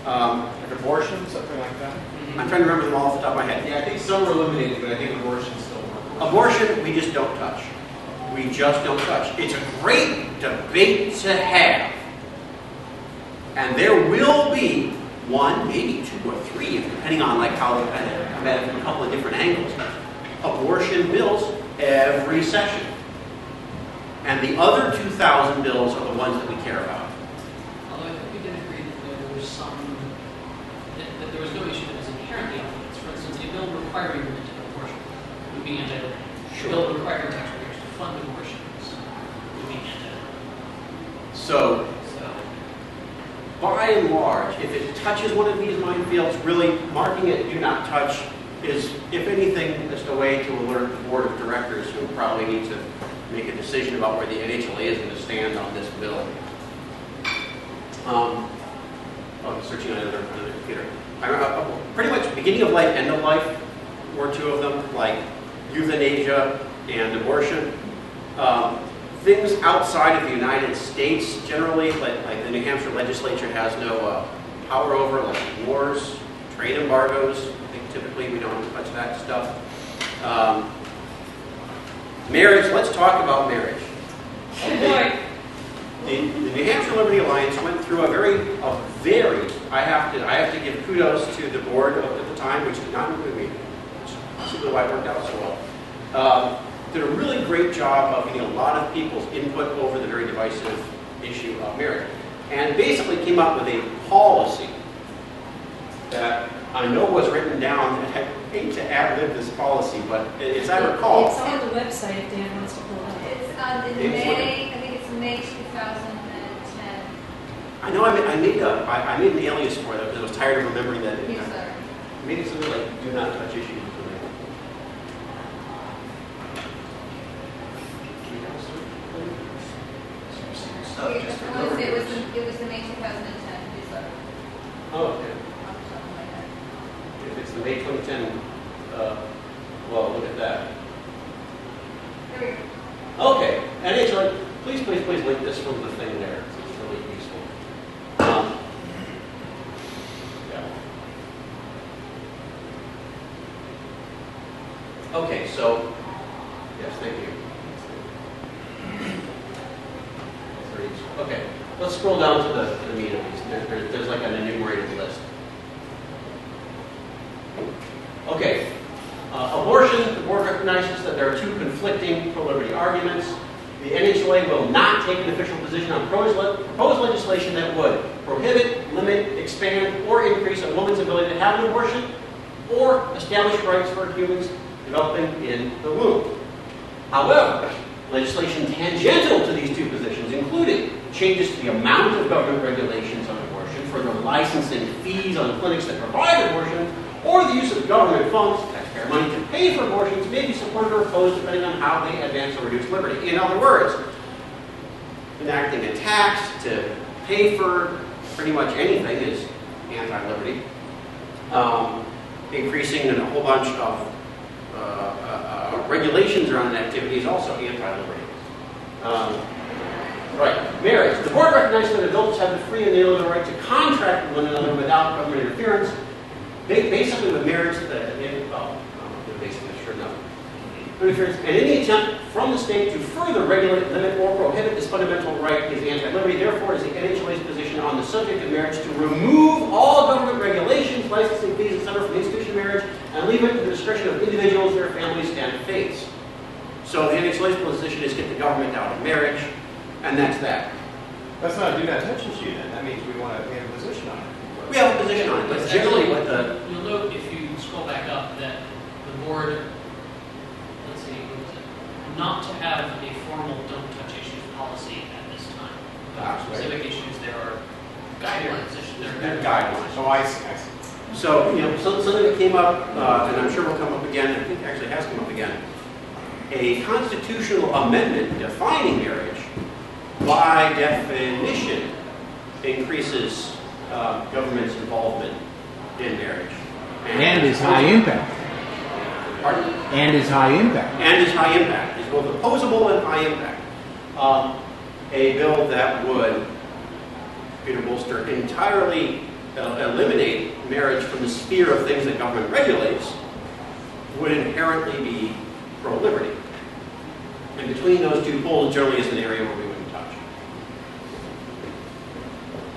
Um, Like abortion, something like that. I'm trying to remember them all off the top of my head. Yeah, I think some were eliminated, but I think abortion still more. Abortion, we just don't touch. We just don't touch. It's a great debate to have. And there will be one, maybe two or three, depending on like how they kind of come at it from a couple of different angles. Abortion bills every session. And the other 2,000 bills are the ones that we care about. Although I think we did agree that there was some, that, that there was no issue that was inherently off-limits. For instance, bill requiring limited abortion would be anti-liberty. A bill requiring taxpayers to fund abortions would be anti-liberty. So So, by and large, if it touches one of these minefields, really marking it do not touch is, if anything, just a way to alert the board of directors who probably need to make a decision about where the NHLA is going to stand on this bill. Um, oh, I'm searching on another, computer. I, I, pretty much beginning of life, end of life were two of them, like euthanasia and abortion. Um, things outside of the United States generally, like, like the New Hampshire legislature has no uh, power over, like wars, trade embargoes. I think typically we don't touch that stuff. Um, marriage, let's talk about marriage. Boy. The, the New Hampshire Liberty Alliance went through a very, a very, I have to, I have to give kudos to the board of- at the time, which did not include me, which is why it worked out so well. Um, did a really great job of getting a lot of people's input over the very divisive issue of marriage. And basically came up with a policy that I know was written down, and I hate to ad-lib this policy, but as I recall, It's on the website if Dan wants to pull it up. It's, um, in It's what? May, I think it's May two thousand and ten. I know I made, I made a, I, I made an alias for it because I was tired of remembering that. Newsletter. I made it something like, do not touch issues. Oh, Wait, just for I want to say it was, overview. the- it was the May 2010 newsletter. Oh, okay. off the top of my head. If it's the May 2010, uh, well, look at that. There we go. Okay, NHLA, please, please, please link this from the thing there. It's really useful. Um, yeah. Okay, so, yes, thank you. That's very useful. Okay, let's scroll down to the, to the meat of these. There, there- there's like an enumerated list. Okay, uh, abortion, the board recognizes that there are two conflicting pro-liberty arguments. The NHLA will not take an official position on proposed le- proposed legislation that would prohibit, limit, expand, or increase a woman's ability to have an abortion, or establish rights for humans developing in the womb. However, legislation tangential to these two positions, including changes to the amount of government regulations on abortion, further licensing fees on clinics that provide abortion, or the use of government funds, taxpayer money, to pay for abortions may be supported or opposed depending on how they advance or reduce liberty. In other words, enacting a tax to pay for pretty much anything is anti-liberty. Um, increasing a whole bunch of uh, uh, uh, regulations around an activity is also anti-liberty. Um, right, marriage. The board recognizes that adults have the free and inalienable right to contract with one another without government interference. Ba- Basically, with marriage, the, the, well, no, basically, sure enough. Interference, and any attempt from the state to further regulate, limit, or prohibit this fundamental right is anti-liberty. Therefore, is the NHLA's position on the subject of marriage to remove all government regulations, licensing fees, etc., from the institution of marriage and leave it to the discretion of individuals, their families, and faiths. So the NHLA's position is get the government out of marriage, and that's that. That's not a do not touch issue then. That means we want to have a position on it. We have a position on it, but generally what the, You'll note if you scroll back up that the board, let's see, what was it? Not to have a formal don't touch issues policy at this time. Ah, right. Specific issues, there are guidelines, there They're guidelines. Oh, I see, I see. So, you know, some- something that came up, uh, and I'm sure will come up again, I think actually has come up again, a constitutional amendment defining marriage by definition increases uh, government's involvement in marriage. And is high impact. Pardon? And is high impact. And is high impact, is both opposable and high impact. Um, A bill that would, Peter Bolster, entirely uh, eliminate marriage from the sphere of things that government regulates would inherently be pro-liberty. And between those two poles generally is an area where we wouldn't touch.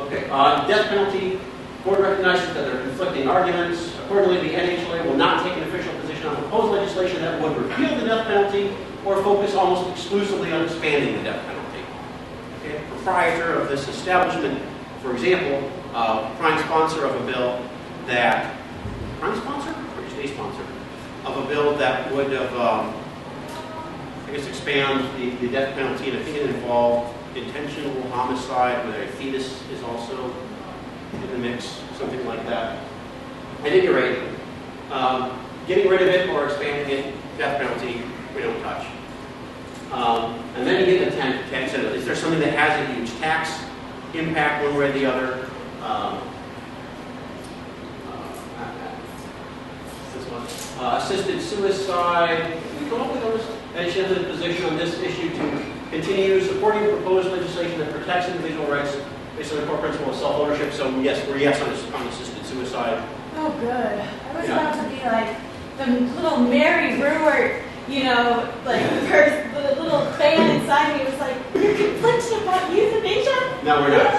Okay, uh, death penalty. Board recognizes that there are conflicting arguments. Accordingly, the NHLA will not take an official position on proposed legislation that would repeal the death penalty or focus almost exclusively on expanding the death penalty. Okay, proprietor of this establishment, for example, uh, prime sponsor of a bill that, prime sponsor or a sponsor of a bill that would have, um, I guess, expand the, the death penalty, and I think it involved intentional homicide where a fetus is also in the mix, something like that. At any rate, um, getting rid of it or expanding it, death penalty, we don't touch. Um, and then you get the 10, 10 cent, is there something that has a huge tax impact one way or the other? Um, uh. Uh, assisted suicide, we come up with those. And she has a position on this issue to continue supporting proposed legislation that protects individual rights based on the core principle of self-ownership. So yes, we're yes on, on assisted suicide. Oh, good. I was Yeah. about to be like the little Mary Brewer, you know, like her, the little fan inside me was like, you're conflicted about euthanasia? No, we're not.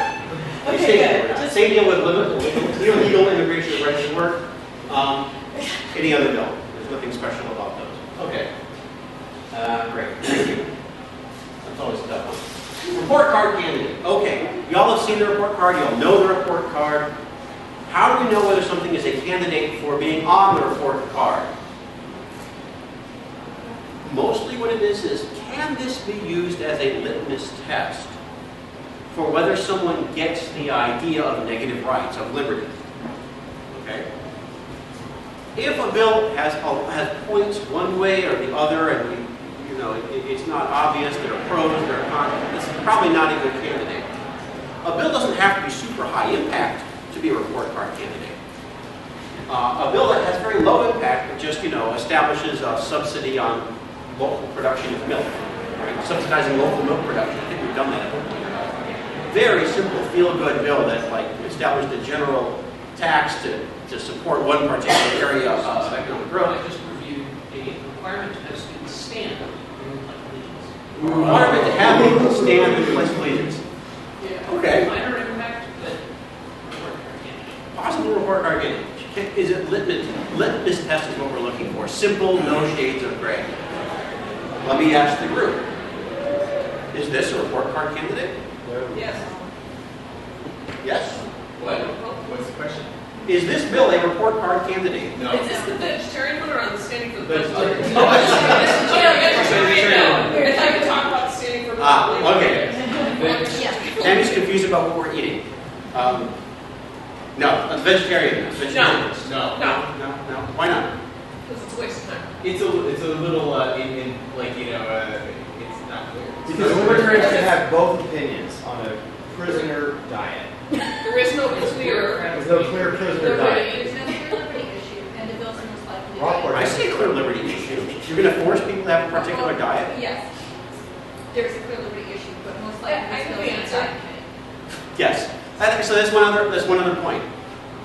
Okay, Same, good. we're not. Same deal with limit, illegal immigration and rights to work. Um, any other bill. There's nothing special about those. Okay. Uh, great. Thank you. That's always a tough one. Report card candidate. Okay. Y'all have seen the report card. Y'all know the report card. How do we know whether something is a candidate for being on the report card? Mostly what it is is, can this be used as a litmus test for whether someone gets the idea of negative rights, of liberty. Okay? If a bill has, has points one way or the other, and we, you know, it, it's not obvious, there are pros, there are cons, this is probably not even a candidate. A bill doesn't have to be super high impact to be a report card candidate. Uh, a bill that has very low impact, but just, you know, establishes a subsidy on local production of milk, right? Subsidizing local milk production. I think we've done that. Very simple, feel-good bill that like established a general tax to, to support one particular area of uh, economic growth. I just reviewed a requirement to have students stand during the pledge of allegiance. Requirement to have people stand and pledge allegiance. Okay. Minor impact, but report card candidate. Possible report card candidate. Is it litmus, litmus test is what we're looking for. Simple, no shades of gray. Let me ask the group. Is this a report card candidate? Yes. Yes? What? What's the question? Is this bill a report card candidate? No. Is this the vegetarian one or on the standing for the Vegetarian. vegetarian? It's the vegetarian now. If I could talk about standing for the. Ah, okay. Yeah. Tammy's confused about what we're eating. Um, no, a vegetarian. Vegetarian. No. No, No, no. Why not? because it's a waste of time. It's a, it's a little, uh, in, in, like, you know, uh, it's not clear. Because libertarians can have both opinions on a prisoner diet. There is no clear. There's no clear prisoner diet. There's no clear liberty issue, and the bill's most likely. to Rockport. I see a clear liberty issue. You're going to force people to have a particular diet? Yes. There's a clear liberty issue, but most likely. I- I this know bill's the gonna answer. die. Yes. I think, so that's one other, that's one other point.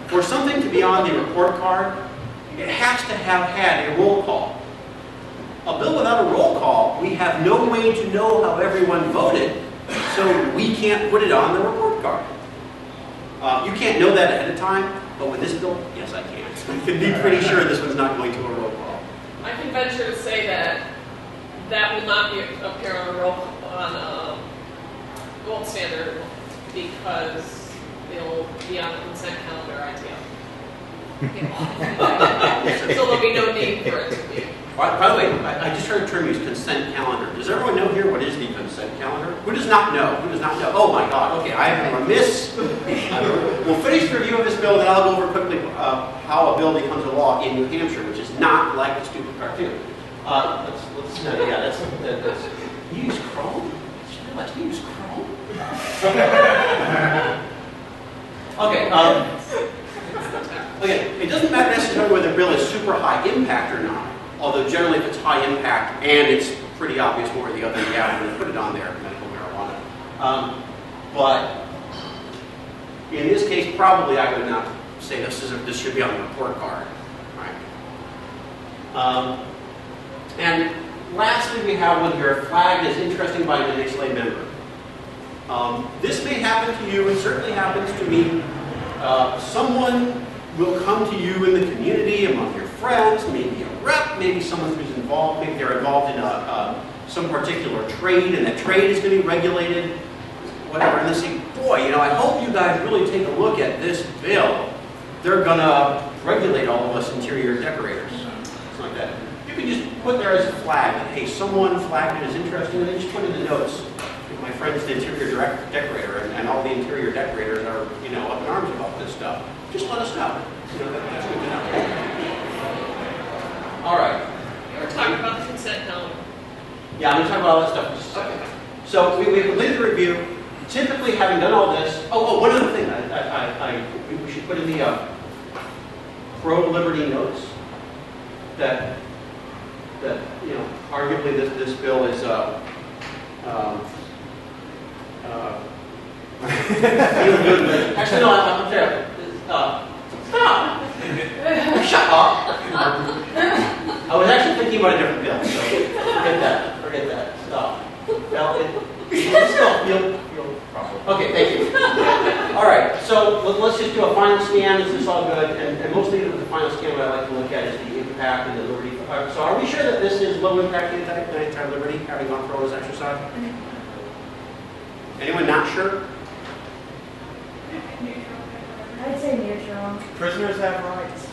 For something to be on the report card, it has to have had a roll call. A bill without a roll call, we have no way to know how everyone voted, so we can't put it on the report card. Uh, you can't know that ahead of time, but with this bill, yes, I can. I can be pretty sure this one's not going to a roll call. I can venture to say that that will not be appear on a roll, call, on, um, gold standard because it'll be on the consent calendar ITL. So there'll be no need for it to be. By, by the way, I, I just heard a term used, consent calendar. Does everyone know here what is the consent calendar? Who does not know? Who does not know? Oh my God, okay, I am remiss. We'll finish the review of this bill, then I'll go over quickly uh, how a bill becomes a law in New Hampshire, which is not like the stupid cartoon. Uh, let's, let's, no, yeah, that's, that- that's, you use Chrome? Realize you use Chrome? Okay, um, Okay, it doesn't matter necessarily whether a bill is super high impact or not, although generally if it's high impact and it's pretty obvious one or the other, yeah, I'm going to put it on there, medical marijuana. Um, but in this case, probably I would not say this is, a- this should be on the report card, right? Um, and lastly, we have one here, flagged as interesting by an NHLA member. Um, this may happen to you, it certainly happens to me. Uh, someone will come to you in the community among your friends, maybe a rep, maybe someone who's involved, maybe they're involved in a, uh, some particular trade, and that trade is going to be regulated, whatever, and they say, boy, you know, I hope you guys really take a look at this bill. They're going to regulate all of us interior decorators, something like that. You can just put there as a flag that, hey, someone flagged it as interesting, and then just put in the notes. My friend's the interior decorator, and, and all the interior decorators are, you know, up in arms about this stuff. Just let us know. You know, that, that's good to know. All right. You were talking about the consent calendar. Yeah, I'm going to talk about all that stuff in just a second. So we, we completed the review. Typically, having done all this, oh, oh, one other thing I, I, I, I we- we should put in the uh, pro-liberty notes that, that, you know, arguably this, this bill is, uh, um, uh, feel good, actually, no, I'm, I'm there. Uh, stop. Shut up. I was actually thinking about a different bill, so forget that, forget that, stop. Well, it, it's still feel, feel proper. Okay, thank you. All right, so let- let's just do a final scan, is this all good? And, and mostly with the final scan, what I like to look at is the impact and the liberty. uh, So are we sure that this is low impact anti, anti-liberty, having gone through all this exercise? Anyone not sure? I'd say neutral. Prisoners have rights.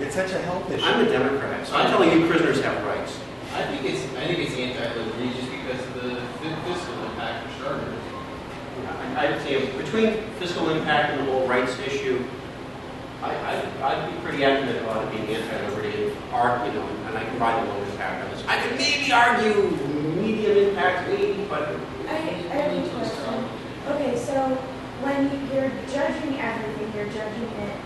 It's such a health issue. I'm a Democrat, so I'm telling you prisoners have rights. I think it's, I think it's anti-liberty just because of the fiscal impact for starters. I'd say between fiscal impact and the whole rights issue, I, I'd, I'd be pretty adamant about it being anti-liberty, or, you know, and I can provide the low impact on this. I could maybe argue medium impact, maybe, but I, I have a question. Okay, so when you're judging everything, you're judging it,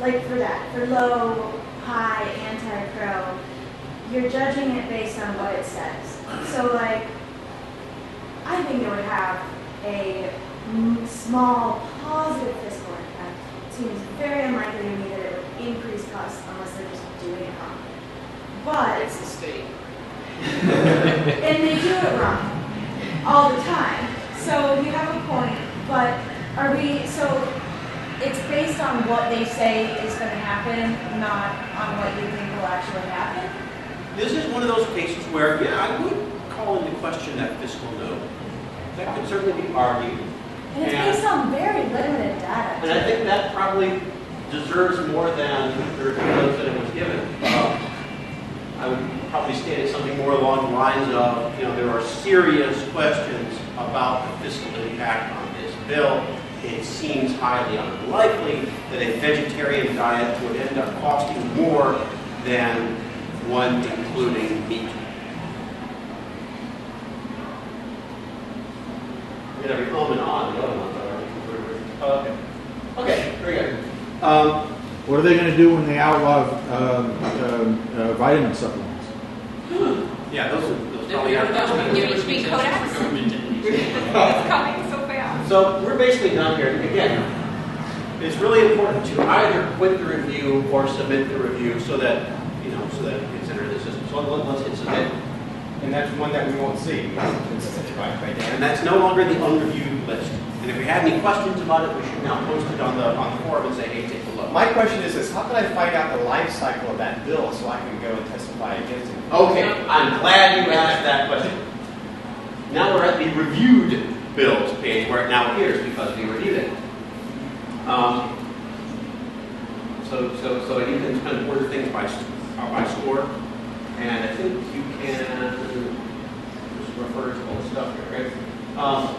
like for that, for low, high, anti-pro, you're judging it based on what it says. So like, I think it would have a small positive fiscal impact. It Seems very unlikely to me that it would increase costs unless they're just doing it wrong. But It's the state. and they do it wrong all the time. So you have a point, but are we, so it's based on what they say is going to happen, not on what you think will actually happen? this is one of those cases where, yeah, I would call into question that fiscal note. That could certainly be argued. And it's And- based on very limited data. And I think that probably deserves more than the reviews that it was given. Um, I would probably state it something more along the lines of, you know, there are serious questions about the fiscal impact on this bill. It seems highly unlikely that a vegetarian diet would end up costing more than one including meat. We're gonna be home and on the other ones, all right? Okay. Okay, very good. Um, What are they gonna do when they outlaw, um, um, uh, vitamin supplements? yeah, those, are- those There- probably there- have. that would be- Give there me would so we're basically done here. Again, it's really important to either quit the review or submit the review so that, you know, so that it gets entered in the system. So let- let's hit submit. And that's one that we won't see. It's- it's right, right there. And that's no longer the unreviewed list. And if we had any questions about it, we should now post it on the, on the forum and say, hey, take a look. My question is this, how can I find out the life cycle of that bill so I can go and testify against it? Okay, I'm glad you asked that question. Now we're at the reviewed bills page where it now appears because we reviewed it. Um, so, so, so you can kind of order things by, uh, by score, and I think you can just refer to all the stuff here, right? Um,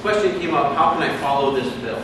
question came up, how can I follow this bill?